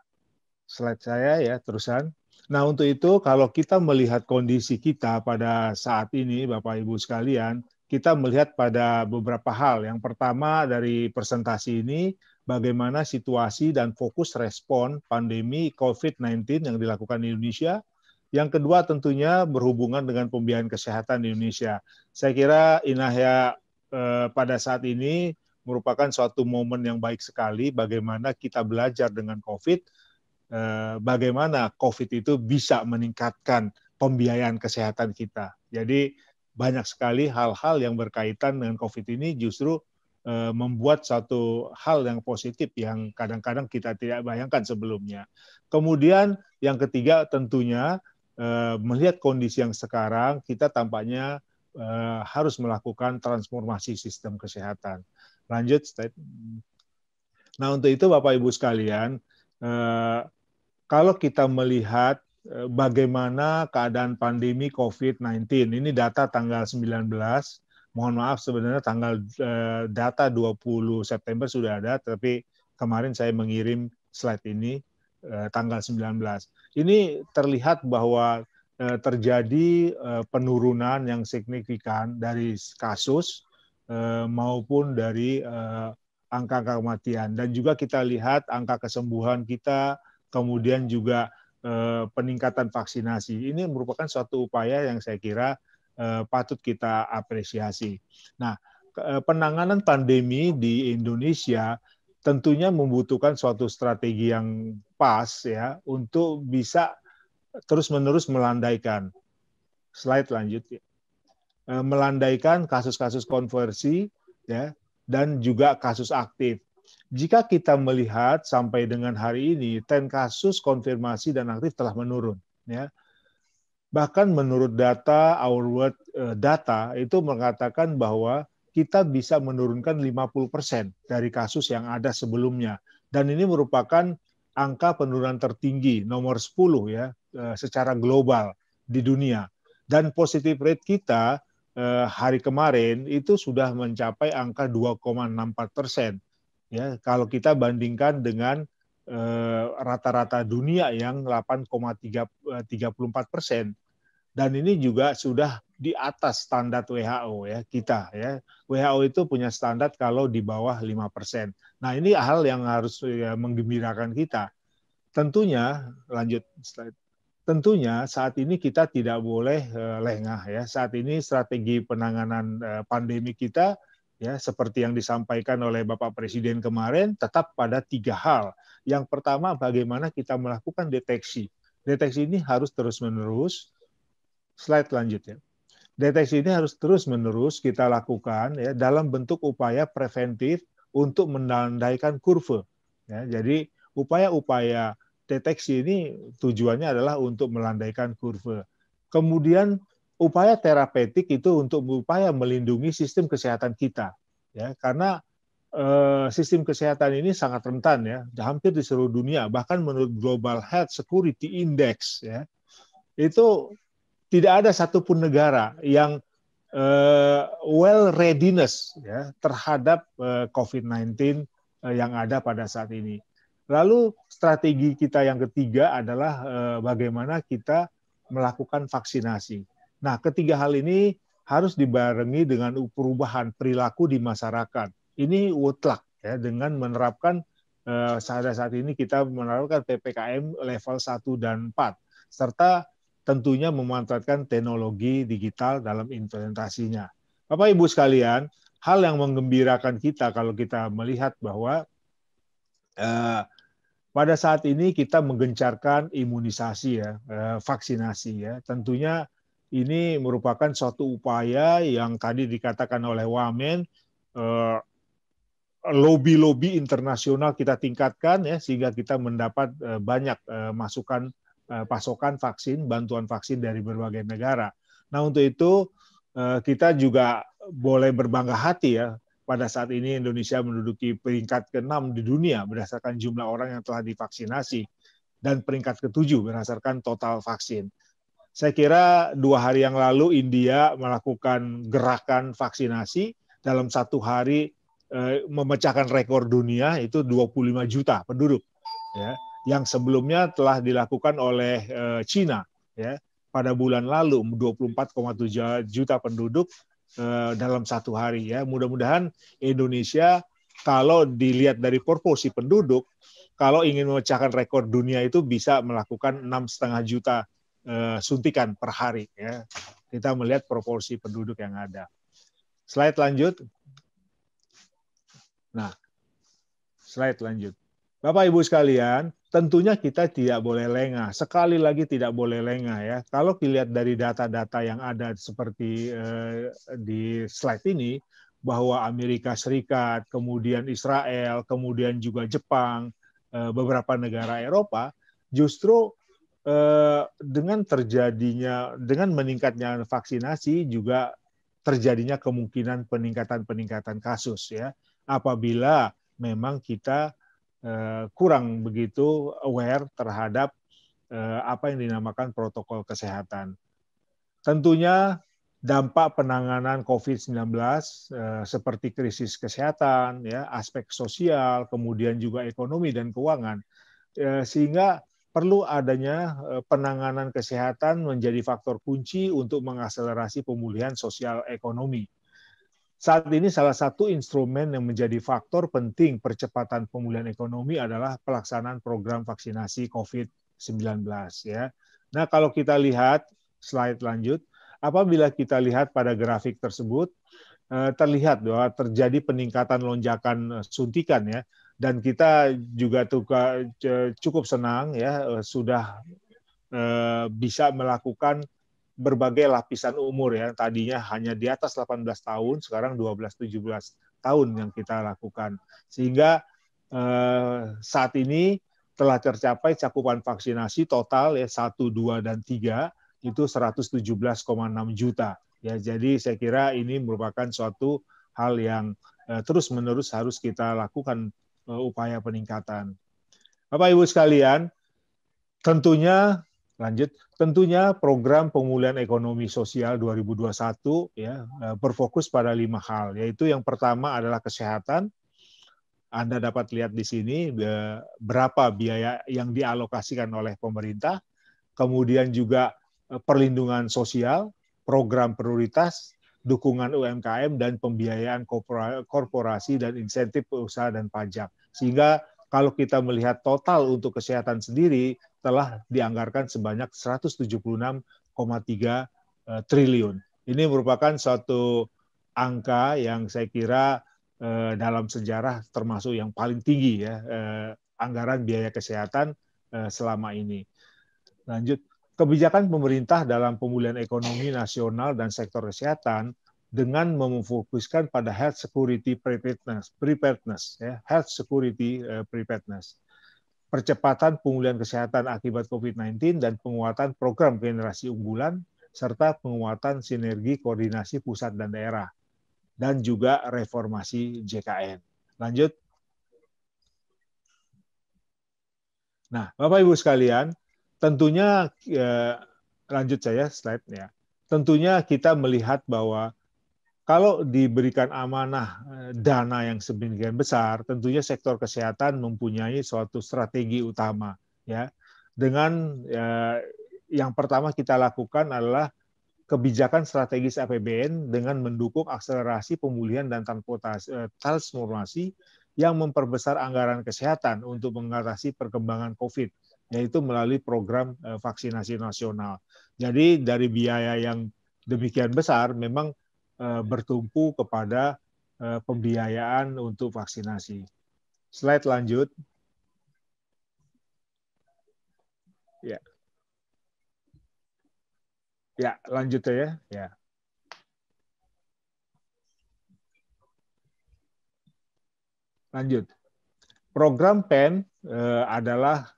slide saya ya terusan. Nah untuk itu kalau kita melihat kondisi kita pada saat ini, Bapak Ibu sekalian, kita melihat pada beberapa hal. Yang pertama dari presentasi ini, bagaimana situasi dan fokus respon pandemi COVID-19 yang dilakukan di Indonesia yang kedua tentunya berhubungan dengan pembiayaan kesehatan di Indonesia. Saya kira Inahya eh, pada saat ini merupakan suatu momen yang baik sekali bagaimana kita belajar dengan COVID, eh, bagaimana COVID itu bisa meningkatkan pembiayaan kesehatan kita. Jadi banyak sekali hal-hal yang berkaitan dengan COVID ini justru eh, membuat satu hal yang positif yang kadang-kadang kita tidak bayangkan sebelumnya. Kemudian yang ketiga tentunya Eh, melihat kondisi yang sekarang, kita tampaknya uh, harus melakukan transformasi sistem kesehatan. Lanjut. Nah, untuk itu Bapak Ibu sekalian, uh, kalau kita melihat bagaimana keadaan pandemi COVID-19, ini data tanggal 19, mohon maaf sebenarnya tanggal data 20 September sudah ada, tapi kemarin saya mengirim slide ini uh, tanggal 19 ini terlihat bahwa eh, terjadi eh, penurunan yang signifikan dari kasus eh, maupun dari angka kematian. Dan juga kita lihat angka kesembuhan kita kemudian juga peningkatan vaksinasi. Ini merupakan suatu upaya yang saya kira patut kita apresiasi. Nah, penanganan pandemi di Indonesia tentunya membutuhkan suatu strategi yang pas ya untuk bisa terus-menerus melandaikan. Slide lanjut ya. Eh, melandaikan kasus-kasus konversi ya dan juga kasus aktif. Jika kita melihat sampai dengan hari ini, tren kasus konfirmasi dan aktif telah menurun. Ya. Bahkan menurut data Our World eh, Data itu mengatakan bahwa kita bisa menurunkan 50% dari kasus yang ada sebelumnya. Dan ini merupakan angka penurunan tertinggi nomor 10 ya eh, secara global di dunia. Dan positif rate kita eh, hari kemarin itu sudah mencapai angka 2,64 persen. Ya, kalau kita bandingkan dengan eh, rata-rata dunia yang 8,34 persen dan ini juga sudah di atas standar WHO ya kita ya. WHO itu punya standar kalau di bawah 5%. Nah, ini hal yang harus ya, menggembirakan kita. Tentunya lanjut slide. Tentunya saat ini kita tidak boleh uh, lengah ya. Saat ini strategi penanganan uh, pandemi kita ya seperti yang disampaikan oleh Bapak Presiden kemarin tetap pada tiga hal. Yang pertama bagaimana kita melakukan deteksi. Deteksi ini harus terus-menerus Slide lanjut ya. Deteksi ini harus terus-menerus kita lakukan ya dalam bentuk upaya preventif untuk menandaikan kurva. Ya, jadi upaya-upaya deteksi ini tujuannya adalah untuk melandaikan kurva. Kemudian upaya terapeutik itu untuk upaya melindungi sistem kesehatan kita, ya karena eh, sistem kesehatan ini sangat rentan ya, hampir di seluruh dunia. Bahkan menurut Global Health Security Index ya, itu tidak ada satupun negara yang uh, well readiness ya terhadap uh, eh, COVID-19 uh, yang ada pada saat ini. Lalu strategi kita yang ketiga adalah uh, bagaimana kita melakukan vaksinasi. Nah, ketiga hal ini harus dibarengi dengan perubahan perilaku di masyarakat. Ini mutlak ya dengan menerapkan saat saat ini kita menerapkan PPKM level 1 dan 4 serta tentunya memanfaatkan teknologi digital dalam implementasinya. Bapak Ibu sekalian, hal yang menggembirakan kita kalau kita melihat bahwa eh, pada saat ini kita menggencarkan imunisasi ya, eh, vaksinasi ya. Tentunya ini merupakan suatu upaya yang tadi dikatakan oleh Wamen eh, lobby-lobby internasional kita tingkatkan ya sehingga kita mendapat eh, banyak eh, masukan pasokan vaksin, bantuan vaksin dari berbagai negara. Nah, untuk itu eh, kita juga boleh berbangga hati ya pada saat ini Indonesia menduduki peringkat ke-6 di dunia berdasarkan jumlah orang yang telah divaksinasi dan peringkat ke-7 berdasarkan total vaksin. Saya kira dua hari yang lalu India melakukan gerakan vaksinasi dalam satu hari eh, memecahkan rekor dunia itu 25 juta penduduk. Ya yang sebelumnya telah dilakukan oleh uh, Cina ya pada bulan lalu 24,7 juta penduduk uh, dalam satu hari ya. Mudah-mudahan Indonesia kalau dilihat dari proporsi penduduk kalau ingin memecahkan rekor dunia itu bisa melakukan enam setengah juta uh, suntikan per hari ya. Kita melihat proporsi penduduk yang ada. Slide lanjut. Nah, slide lanjut. Bapak Ibu sekalian, tentunya kita tidak boleh lengah. Sekali lagi tidak boleh lengah ya. Kalau dilihat dari data-data yang ada seperti eh, di slide ini bahwa Amerika Serikat, kemudian Israel, kemudian juga Jepang, eh, beberapa negara Eropa justru eh, dengan terjadinya dengan meningkatnya vaksinasi juga terjadinya kemungkinan peningkatan-peningkatan kasus ya apabila memang kita Eh, kurang begitu aware terhadap eh, apa yang dinamakan protokol kesehatan. Tentunya dampak penanganan COVID-19 eh, seperti krisis kesehatan, ya, aspek sosial, kemudian juga ekonomi dan keuangan, sehingga perlu adanya penanganan kesehatan menjadi faktor kunci untuk mengakselerasi pemulihan sosial ekonomi. Saat ini salah satu instrumen yang menjadi faktor penting percepatan pemulihan ekonomi adalah pelaksanaan program vaksinasi COVID-19 ya. Nah, kalau kita lihat slide lanjut, apabila kita lihat pada grafik tersebut eh, terlihat bahwa terjadi peningkatan lonjakan eh, suntikan ya dan kita juga cukup senang ya sudah bisa melakukan berbagai lapisan umur ya. Tadinya hanya di atas 18 tahun, sekarang 12 17 tahun yang kita lakukan. Sehingga eh, saat ini telah tercapai cakupan vaksinasi total ya 1, 2 dan 3 itu 117,6 juta. Ya, jadi saya kira ini merupakan suatu hal yang eh, terus-menerus harus kita lakukan eh, upaya peningkatan. Bapak Ibu sekalian, tentunya Lanjut, tentunya program pemulihan ekonomi sosial 2021 ya eh, berfokus pada lima hal, yaitu yang pertama adalah kesehatan. Anda dapat lihat di sini eh, berapa biaya yang dialokasikan oleh pemerintah, kemudian juga eh, perlindungan sosial, program prioritas, dukungan UMKM dan pembiayaan korporasi dan insentif usaha dan pajak. Sehingga kalau kita melihat total untuk kesehatan sendiri telah dianggarkan sebanyak 176,3 eh, triliun. Ini merupakan suatu angka yang saya kira eh, dalam sejarah termasuk yang paling tinggi ya eh, anggaran biaya kesehatan selama ini. Lanjut, kebijakan pemerintah dalam pemulihan ekonomi nasional dan sektor kesehatan dengan memfokuskan pada health security preparedness, preparedness ya, health security preparedness. Percepatan pemulihan kesehatan akibat COVID-19 dan penguatan program generasi unggulan serta penguatan sinergi koordinasi pusat dan daerah dan juga reformasi JKN. Lanjut. Nah, Bapak Ibu sekalian, tentunya eh, lanjut saya slide ya. Tentunya kita melihat bahwa kalau diberikan amanah eh, dana yang sedemikian besar, tentunya sektor kesehatan mempunyai suatu strategi utama, ya. Dengan ya, yang pertama kita lakukan adalah kebijakan strategis APBN dengan mendukung akselerasi pemulihan dan eh, transformasi yang memperbesar anggaran kesehatan untuk mengatasi perkembangan COVID, yaitu melalui program vaksinasi nasional. Jadi dari biaya yang demikian besar, memang Eh, bertumpu kepada eh, pembiayaan untuk vaksinasi. Slide lanjut. Ya. Ya, lanjut ya. Ya. Lanjut. Program PEN eh, adalah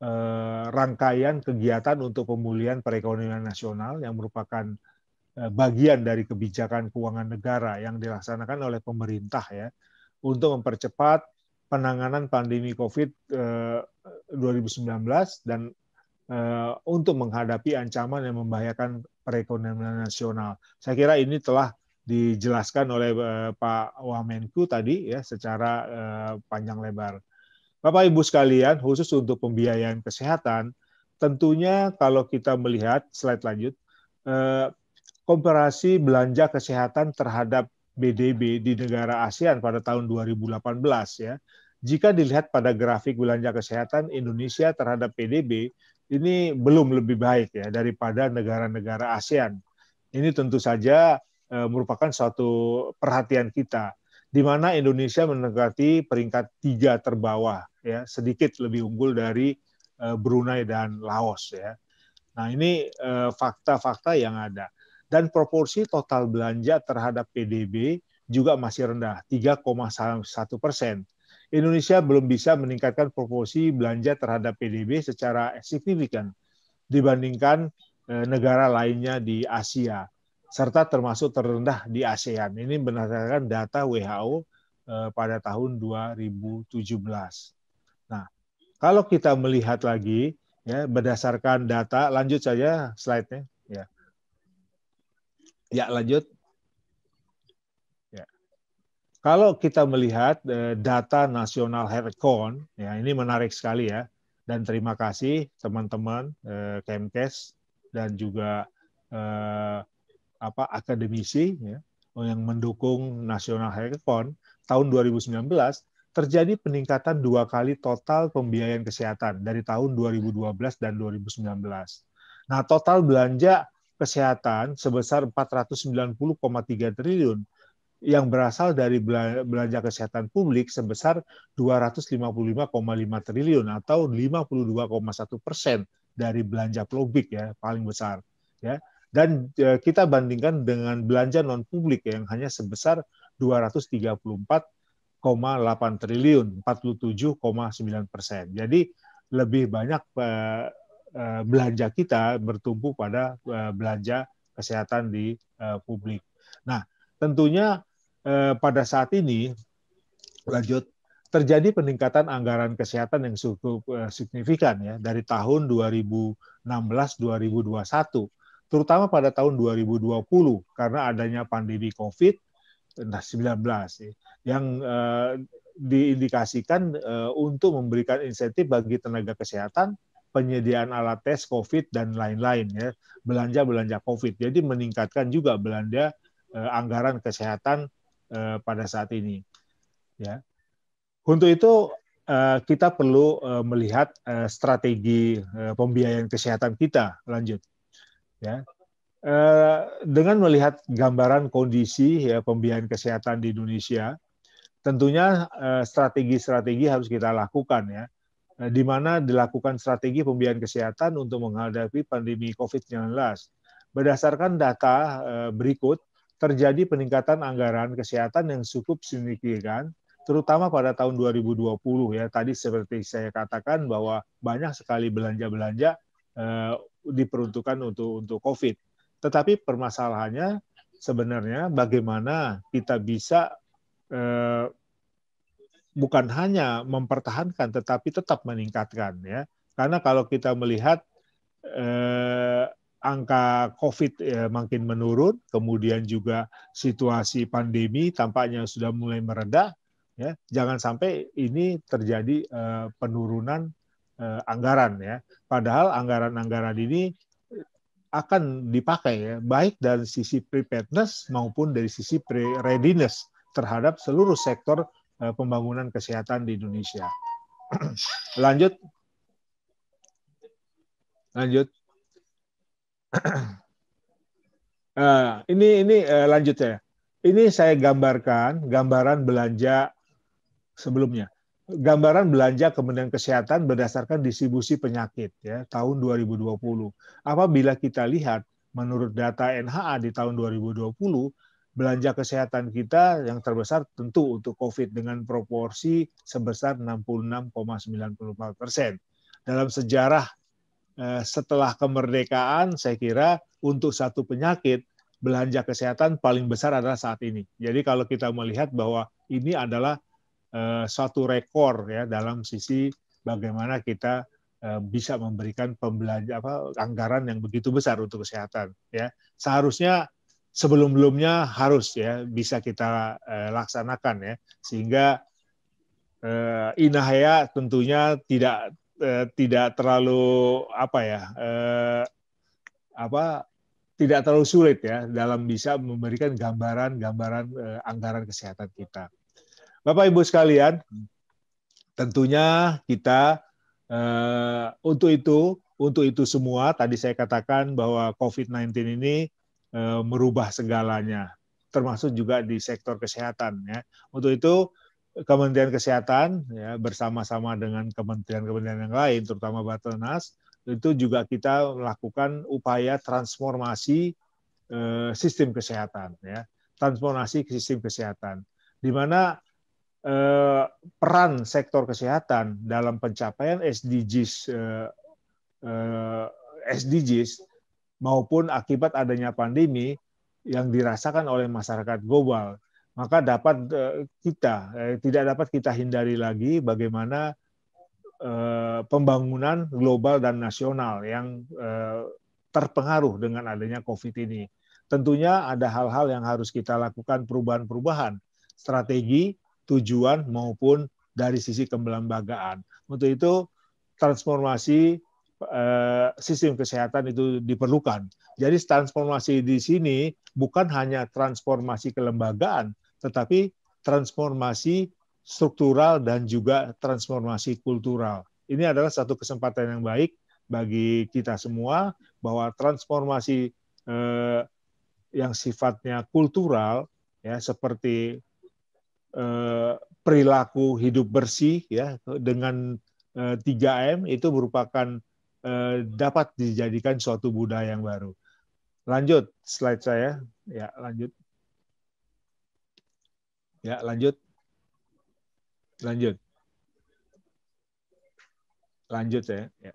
eh, rangkaian kegiatan untuk pemulihan perekonomian nasional yang merupakan Eh, bagian dari kebijakan keuangan negara yang dilaksanakan oleh pemerintah ya untuk mempercepat penanganan pandemi COVID 2019 eh, dan eh, untuk menghadapi ancaman yang membahayakan perekonomian nasional. Saya kira ini telah dijelaskan oleh Pak Wamenku tadi ya secara panjang lebar. Bapak Ibu sekalian, khusus untuk pembiayaan kesehatan, tentunya kalau kita melihat slide lanjut, komparasi belanja kesehatan terhadap BDB di negara ASEAN pada tahun 2018 ya. Jika dilihat pada grafik belanja kesehatan Indonesia terhadap PDB ini belum lebih baik ya daripada negara-negara ASEAN. Ini tentu saja e, merupakan suatu perhatian kita di mana Indonesia menegati peringkat tiga terbawah ya sedikit lebih unggul dari e, Brunei dan Laos ya. Nah ini eh, fakta-fakta e, yang ada dan proporsi total belanja terhadap PDB juga masih rendah, 3,1 persen. Indonesia belum bisa meningkatkan proporsi belanja terhadap PDB secara signifikan dibandingkan eh, negara lainnya di Asia, serta termasuk terendah di ASEAN. Ini berdasarkan data WHO eh, pada tahun 2017. Nah, kalau kita melihat lagi ya berdasarkan data, lanjut saja slide-nya. Ya. Lanjut. Ya. Kalau kita melihat eh, data nasional health count, ya ini menarik sekali ya. Dan terima kasih teman-teman eh, Kemkes dan juga eh, apa akademisi ya, yang mendukung nasional count tahun 2019 terjadi peningkatan dua kali total pembiayaan kesehatan dari tahun 2012 dan 2019. Nah, total belanja kesehatan sebesar 490,3 triliun yang berasal dari belanja kesehatan publik sebesar 255,5 triliun atau 52,1 persen dari belanja publik ya paling besar ya. Dan e, kita bandingkan dengan belanja non publik yang hanya sebesar 234,8 triliun 47,9 persen. Jadi lebih banyak e, e, belanja kita bertumpu pada belanja kesehatan di publik. Nah, tentunya pada saat ini lanjut terjadi peningkatan anggaran kesehatan yang cukup signifikan ya dari tahun 2016-2021 terutama pada tahun 2020 karena adanya pandemi COVID-19 ya, yang diindikasikan untuk memberikan insentif bagi tenaga kesehatan penyediaan alat tes COVID dan lain-lain ya. Belanja-belanja COVID. Jadi meningkatkan juga belanja uh, anggaran kesehatan uh, pada saat ini ya. Untuk itu eh, kita perlu eh, melihat eh, strategi pembiayaan kesehatan kita. Lanjut ya. Dengan melihat gambaran kondisi ya pembiayaan kesehatan di Indonesia tentunya strategi-strategi harus kita lakukan ya di mana dilakukan strategi pembiayaan kesehatan untuk menghadapi pandemi COVID-19 berdasarkan data berikut terjadi peningkatan anggaran kesehatan yang cukup signifikan terutama pada tahun 2020 ya tadi seperti saya katakan bahwa banyak sekali belanja-belanja eh, diperuntukkan untuk untuk COVID. Tetapi permasalahannya sebenarnya bagaimana kita bisa eh, bukan hanya mempertahankan tetapi tetap meningkatkan ya. Karena kalau kita melihat eh, angka COVID ya, makin menurun, kemudian juga situasi pandemi tampaknya sudah mulai meredah, ya jangan sampai ini terjadi uh, penurunan uh, anggaran ya padahal anggaran-anggaran ini akan dipakai ya baik dari sisi preparedness maupun dari sisi readiness terhadap seluruh sektor pembangunan kesehatan di Indonesia lanjut lanjut uh, ini ini uh, lanjut ya ini saya gambarkan gambaran belanja sebelumnya. Gambaran belanja Kementerian Kesehatan berdasarkan distribusi penyakit ya tahun 2020. Apabila kita lihat menurut data NHA di tahun 2020 belanja kesehatan kita yang terbesar tentu untuk COVID dengan proporsi sebesar 66,94 persen. Dalam sejarah eh, setelah kemerdekaan, saya kira untuk satu penyakit belanja kesehatan paling besar adalah saat ini. Jadi kalau kita melihat bahwa ini adalah uh, suatu rekor ya dalam sisi bagaimana kita uh, bisa memberikan pembelanja apa anggaran yang begitu besar untuk kesehatan ya seharusnya sebelum-belumnya harus ya bisa kita uh, laksanakan ya sehingga uh, Inahaya tentunya tidak uh, tidak terlalu apa ya uh, apa tidak terlalu sulit ya dalam bisa memberikan gambaran-gambaran uh, anggaran kesehatan kita. Bapak Ibu sekalian, tentunya kita uh, untuk itu untuk itu semua tadi saya katakan bahwa COVID-19 ini merubah segalanya, termasuk juga di sektor kesehatan ya. Untuk itu Kementerian Kesehatan ya bersama-sama dengan kementerian-kementerian yang lain terutama Bapenas itu juga kita melakukan upaya transformasi uh, sistem kesehatan ya. Transformasi sistem kesehatan di mana eh, peran sektor kesehatan dalam pencapaian SDGs eh, eh, SDGs maupun akibat adanya pandemi yang dirasakan oleh masyarakat global maka dapat eh, kita eh, tidak dapat kita hindari lagi bagaimana eh, pembangunan global dan nasional yang terpengaruh dengan adanya COVID ini. Tentunya ada hal-hal yang harus kita lakukan perubahan-perubahan strategi tujuan maupun dari sisi kelembagaan. Untuk itu transformasi sistem kesehatan itu diperlukan. Jadi transformasi di sini bukan hanya transformasi kelembagaan, tetapi transformasi struktural dan juga transformasi kultural. Ini adalah satu kesempatan yang baik bagi kita semua bahwa transformasi eh, yang sifatnya kultural ya seperti eh, perilaku hidup bersih ya dengan eh, 3M itu merupakan eh, dapat dijadikan suatu budaya yang baru. Lanjut slide saya. Ya, lanjut. Ya, lanjut. Lanjut. Lanjut ya. ya.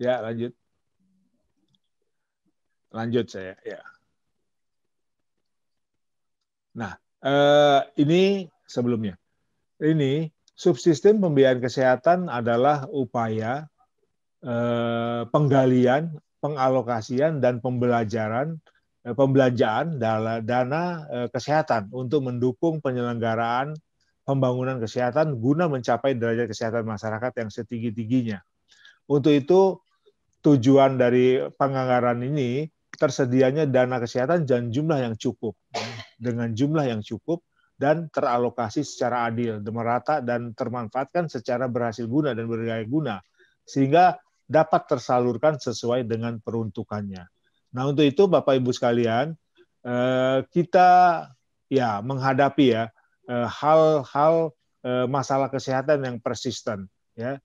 Ya, lanjut. Lanjut saya, ya. Nah, eh, ini sebelumnya. Ini subsistem pembiayaan kesehatan adalah upaya eh, penggalian, pengalokasian dan pembelajaran eh, pembelanjaan dana eh, kesehatan untuk mendukung penyelenggaraan pembangunan kesehatan guna mencapai derajat kesehatan masyarakat yang setinggi-tingginya. Untuk itu tujuan dari penganggaran ini tersedianya dana kesehatan dan jumlah yang cukup dengan jumlah yang cukup dan teralokasi secara adil, merata dan termanfaatkan secara berhasil guna dan berdaya guna sehingga dapat tersalurkan sesuai dengan peruntukannya. Nah, untuk itu Bapak Ibu sekalian, eh, kita ya menghadapi ya eh, hal-hal eh, masalah kesehatan yang persisten ya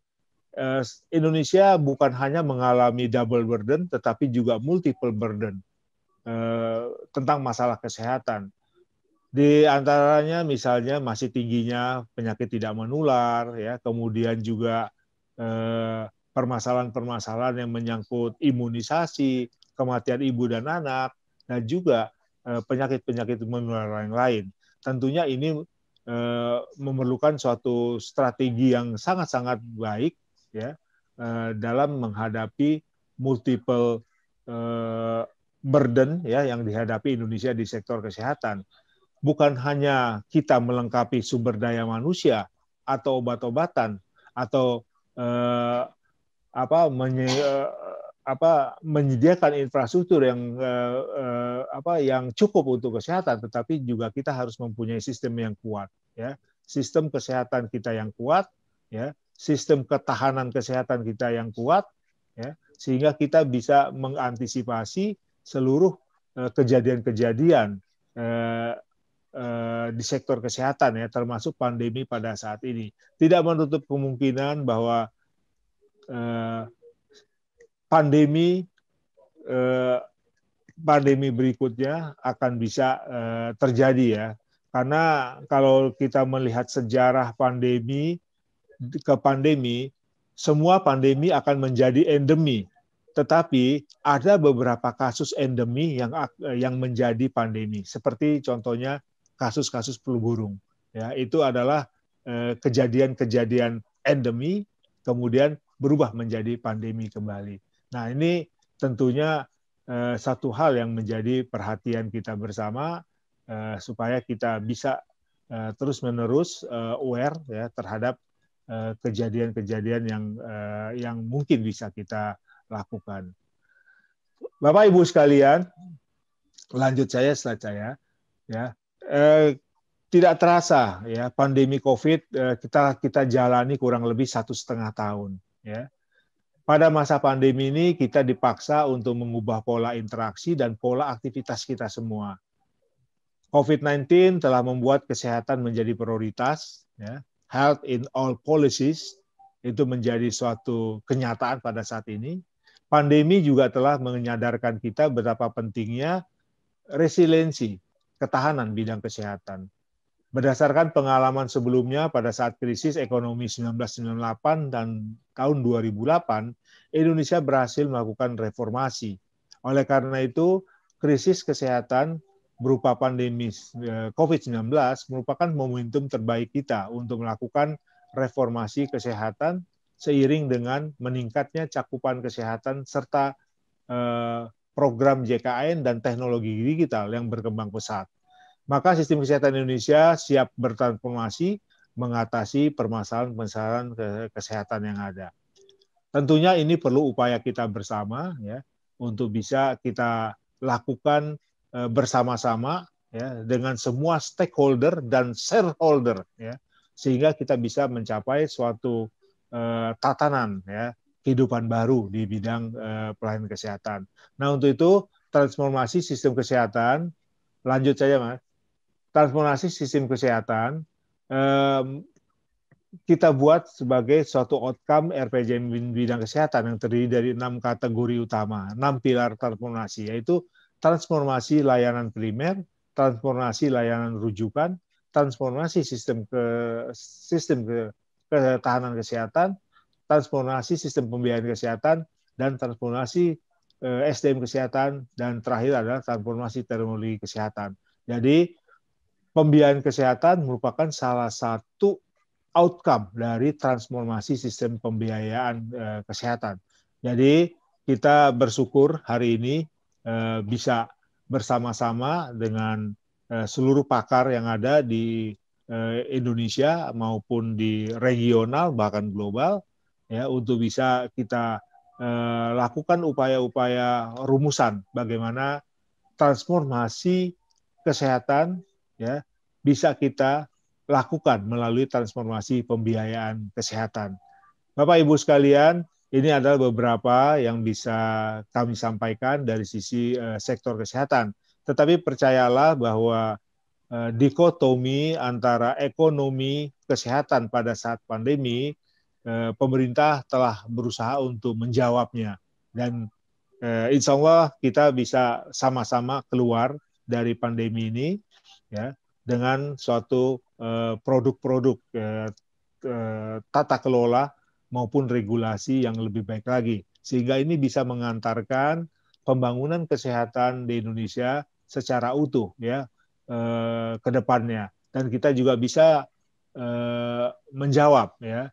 Indonesia bukan hanya mengalami double burden, tetapi juga multiple burden tentang masalah kesehatan. Di antaranya misalnya masih tingginya penyakit tidak menular, ya, kemudian juga eh, permasalahan-permasalahan yang menyangkut imunisasi, kematian ibu dan anak, dan juga penyakit-penyakit menular yang lain. Tentunya ini memerlukan suatu strategi yang sangat-sangat baik ya uh, dalam menghadapi multiple burden ya yang dihadapi Indonesia di sektor kesehatan. Bukan hanya kita melengkapi sumber daya manusia atau obat-obatan atau uh, apa menye, uh, apa menyediakan infrastruktur yang uh, uh, apa yang cukup untuk kesehatan tetapi juga kita harus mempunyai sistem yang kuat ya. Sistem kesehatan kita yang kuat ya. Sistem ketahanan kesehatan kita yang kuat, ya, sehingga kita bisa mengantisipasi seluruh eh, kejadian-kejadian eh, eh, di sektor kesehatan ya, termasuk pandemi pada saat ini. Tidak menutup kemungkinan bahwa eh, pandemi eh, pandemi berikutnya akan bisa eh, terjadi ya. Karena kalau kita melihat sejarah pandemi ke pandemi, semua pandemi akan menjadi endemi. Tetapi ada beberapa kasus endemi yang yang menjadi pandemi, seperti contohnya kasus-kasus flu burung. Ya, itu adalah eh, kejadian-kejadian endemi, kemudian berubah menjadi pandemi kembali. Nah, ini tentunya eh, satu hal yang menjadi perhatian kita bersama eh, supaya kita bisa terus-menerus aware ya terhadap kejadian-kejadian yang yang mungkin bisa kita lakukan. Bapak Ibu sekalian, lanjut saya slide saya ya. Eh, tidak terasa ya pandemi COVID eh, kita kita jalani kurang lebih satu setengah tahun ya. Pada masa pandemi ini kita dipaksa untuk mengubah pola interaksi dan pola aktivitas kita semua. COVID-19 telah membuat kesehatan menjadi prioritas ya health in all policies itu menjadi suatu kenyataan pada saat ini. Pandemi juga telah menyadarkan kita betapa pentingnya resiliensi, ketahanan bidang kesehatan. Berdasarkan pengalaman sebelumnya pada saat krisis ekonomi 1998 dan tahun 2008, Indonesia berhasil melakukan reformasi. Oleh karena itu, krisis kesehatan berupa pandemi eh, COVID-19 merupakan momentum terbaik kita untuk melakukan reformasi kesehatan seiring dengan meningkatnya cakupan kesehatan serta eh, program JKN dan teknologi digital yang berkembang pesat. Maka sistem kesehatan Indonesia siap bertransformasi mengatasi permasalahan-permasalahan kesehatan yang ada. Tentunya ini perlu upaya kita bersama ya untuk bisa kita lakukan Eh, bersama-sama ya dengan semua stakeholder dan shareholder ya sehingga kita bisa mencapai suatu uh, tatanan ya kehidupan baru di bidang uh, pelayanan kesehatan. Nah untuk itu transformasi sistem kesehatan, lanjut saja mas, transformasi sistem kesehatan kita buat sebagai suatu outcome RPJM bidang kesehatan yang terdiri dari enam kategori utama, enam pilar transformasi, yaitu transformasi layanan primer, transformasi layanan rujukan, transformasi sistem ke sistem ke, ketahanan kesehatan, transformasi sistem pembiayaan kesehatan, dan transformasi eh, SDM kesehatan, dan terakhir adalah transformasi teknologi kesehatan. Jadi pembiayaan kesehatan merupakan salah satu outcome dari transformasi sistem pembiayaan uh, kesehatan. Jadi kita bersyukur hari ini uh, bisa bersama-sama dengan uh, seluruh pakar yang ada di Indonesia maupun di regional bahkan global ya untuk bisa kita uh, lakukan upaya-upaya rumusan bagaimana transformasi kesehatan ya bisa kita lakukan melalui transformasi pembiayaan kesehatan. Bapak Ibu sekalian, ini adalah beberapa yang bisa kami sampaikan dari sisi uh, sektor kesehatan. Tetapi percayalah bahwa uh, dikotomi antara ekonomi kesehatan pada saat pandemi, pemerintah telah berusaha untuk menjawabnya. Dan uh, insya Allah kita bisa sama-sama keluar dari pandemi ini, ya dengan suatu eh, produk-produk eh, eh, tata kelola maupun regulasi yang lebih baik lagi. Sehingga ini bisa mengantarkan pembangunan kesehatan di Indonesia secara utuh ya ke depannya. Dan kita juga bisa menjawab ya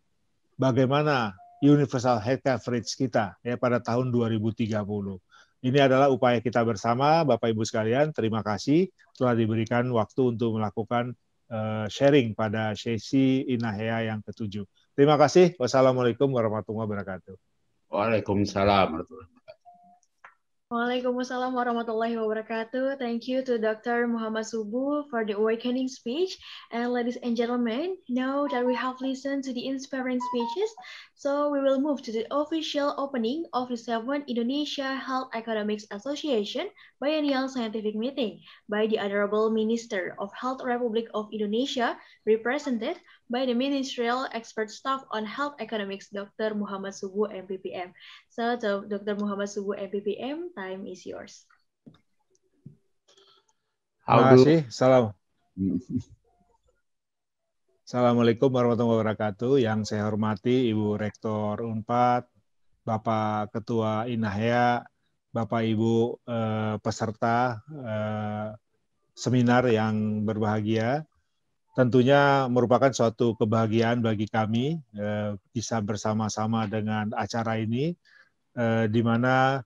bagaimana universal health coverage kita ya pada tahun 2030. Ini adalah upaya kita bersama, Bapak Ibu sekalian. Terima kasih telah diberikan waktu untuk melakukan uh, sharing pada sesi Inahea yang ketujuh. Terima kasih. Wassalamualaikum warahmatullahi wabarakatuh. Waalaikumsalam warahmatullahi wabarakatuh. Waalaikumsalam warahmatullahi wabarakatuh. Thank you to Dr. Mohamad Subuh for the awakening speech. And ladies and gentlemen, now that we have listened to the inspiring speeches, so we will move to the official opening of the 7th Indonesia Health Economics Association Biennial Scientific Meeting by the Honorable Minister of Health Republic of Indonesia, represented by the Ministerial Expert Staff on Health Economics, Dr. Muhammad Subuh, MPPM. So, Dr. Muhammad Subuh, MPPM, time is yours. Terima kasih. Salam. Assalamualaikum warahmatullahi wabarakatuh. Yang saya hormati Ibu Rektor Unpad, Bapak Ketua Inahya, Bapak Ibu eh, peserta eh, seminar yang berbahagia. Tentunya merupakan suatu kebahagiaan bagi kami eh, bisa bersama-sama dengan acara ini eh, di mana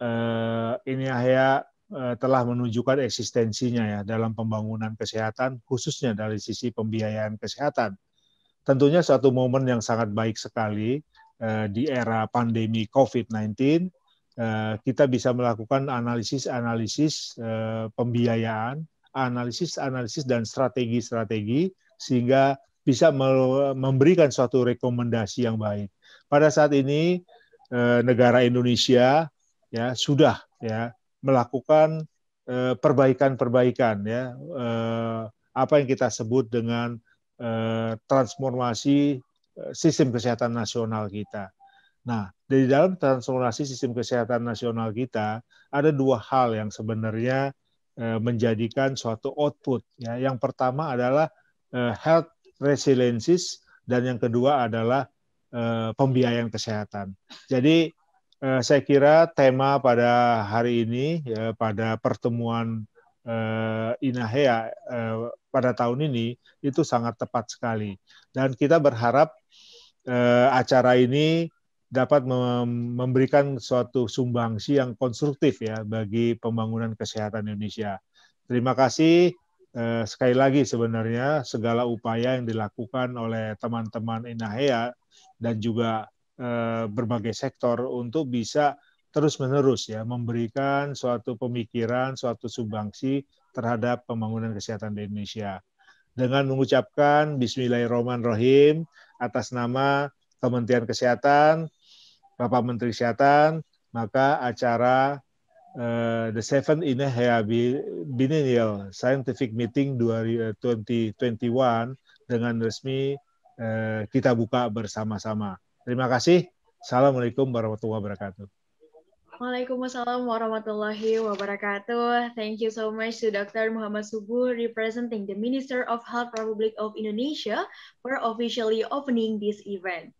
eh, ini Ahya telah menunjukkan eksistensinya ya dalam pembangunan kesehatan khususnya dari sisi pembiayaan kesehatan. Tentunya suatu momen yang sangat baik sekali di era pandemi COVID-19 eh, kita bisa melakukan analisis-analisis eh, pembiayaan, analisis-analisis dan strategi-strategi sehingga bisa memberikan suatu rekomendasi yang baik. Pada saat ini Eh, negara Indonesia ya sudah ya melakukan eh, perbaikan-perbaikan ya eh, apa yang kita sebut dengan transformasi sistem kesehatan nasional kita. Nah, dari dalam transformasi sistem kesehatan nasional kita ada dua hal yang sebenarnya menjadikan suatu output ya. Yang pertama adalah health resiliences dan yang kedua adalah Eh, pembiayaan kesehatan. Jadi eh, saya kira tema pada hari ini ya, pada pertemuan eh, Inahea pada tahun ini itu sangat tepat sekali dan kita berharap acara ini dapat memberikan suatu sumbangsi yang konstruktif ya bagi pembangunan kesehatan Indonesia. Terima kasih sekali lagi sebenarnya segala upaya yang dilakukan oleh teman-teman Inahea dan juga eh, berbagai sektor untuk bisa terus-menerus ya memberikan suatu pemikiran, suatu sumbangsi terhadap pembangunan kesehatan di Indonesia. Dengan mengucapkan Bismillahirrahmanirrahim atas nama Kementerian Kesehatan, Bapak Menteri Kesehatan, maka acara uh, the seventh Inhea Biennial Scientific Meeting 2021 dengan resmi uh, kita buka bersama-sama. Terima kasih. Assalamualaikum warahmatullahi wabarakatuh. Waalaikumsalam warahmatullahi wabarakatuh. Thank you so much to Dr. Muhammad Subuh representing the Minister of Health Republic of Indonesia for officially opening this event.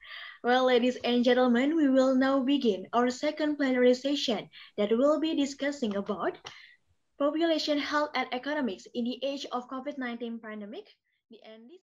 Well, ladies and gentlemen, we will now begin our second plenary session that will be discussing about population health and economics in the age of COVID-19 pandemic. The end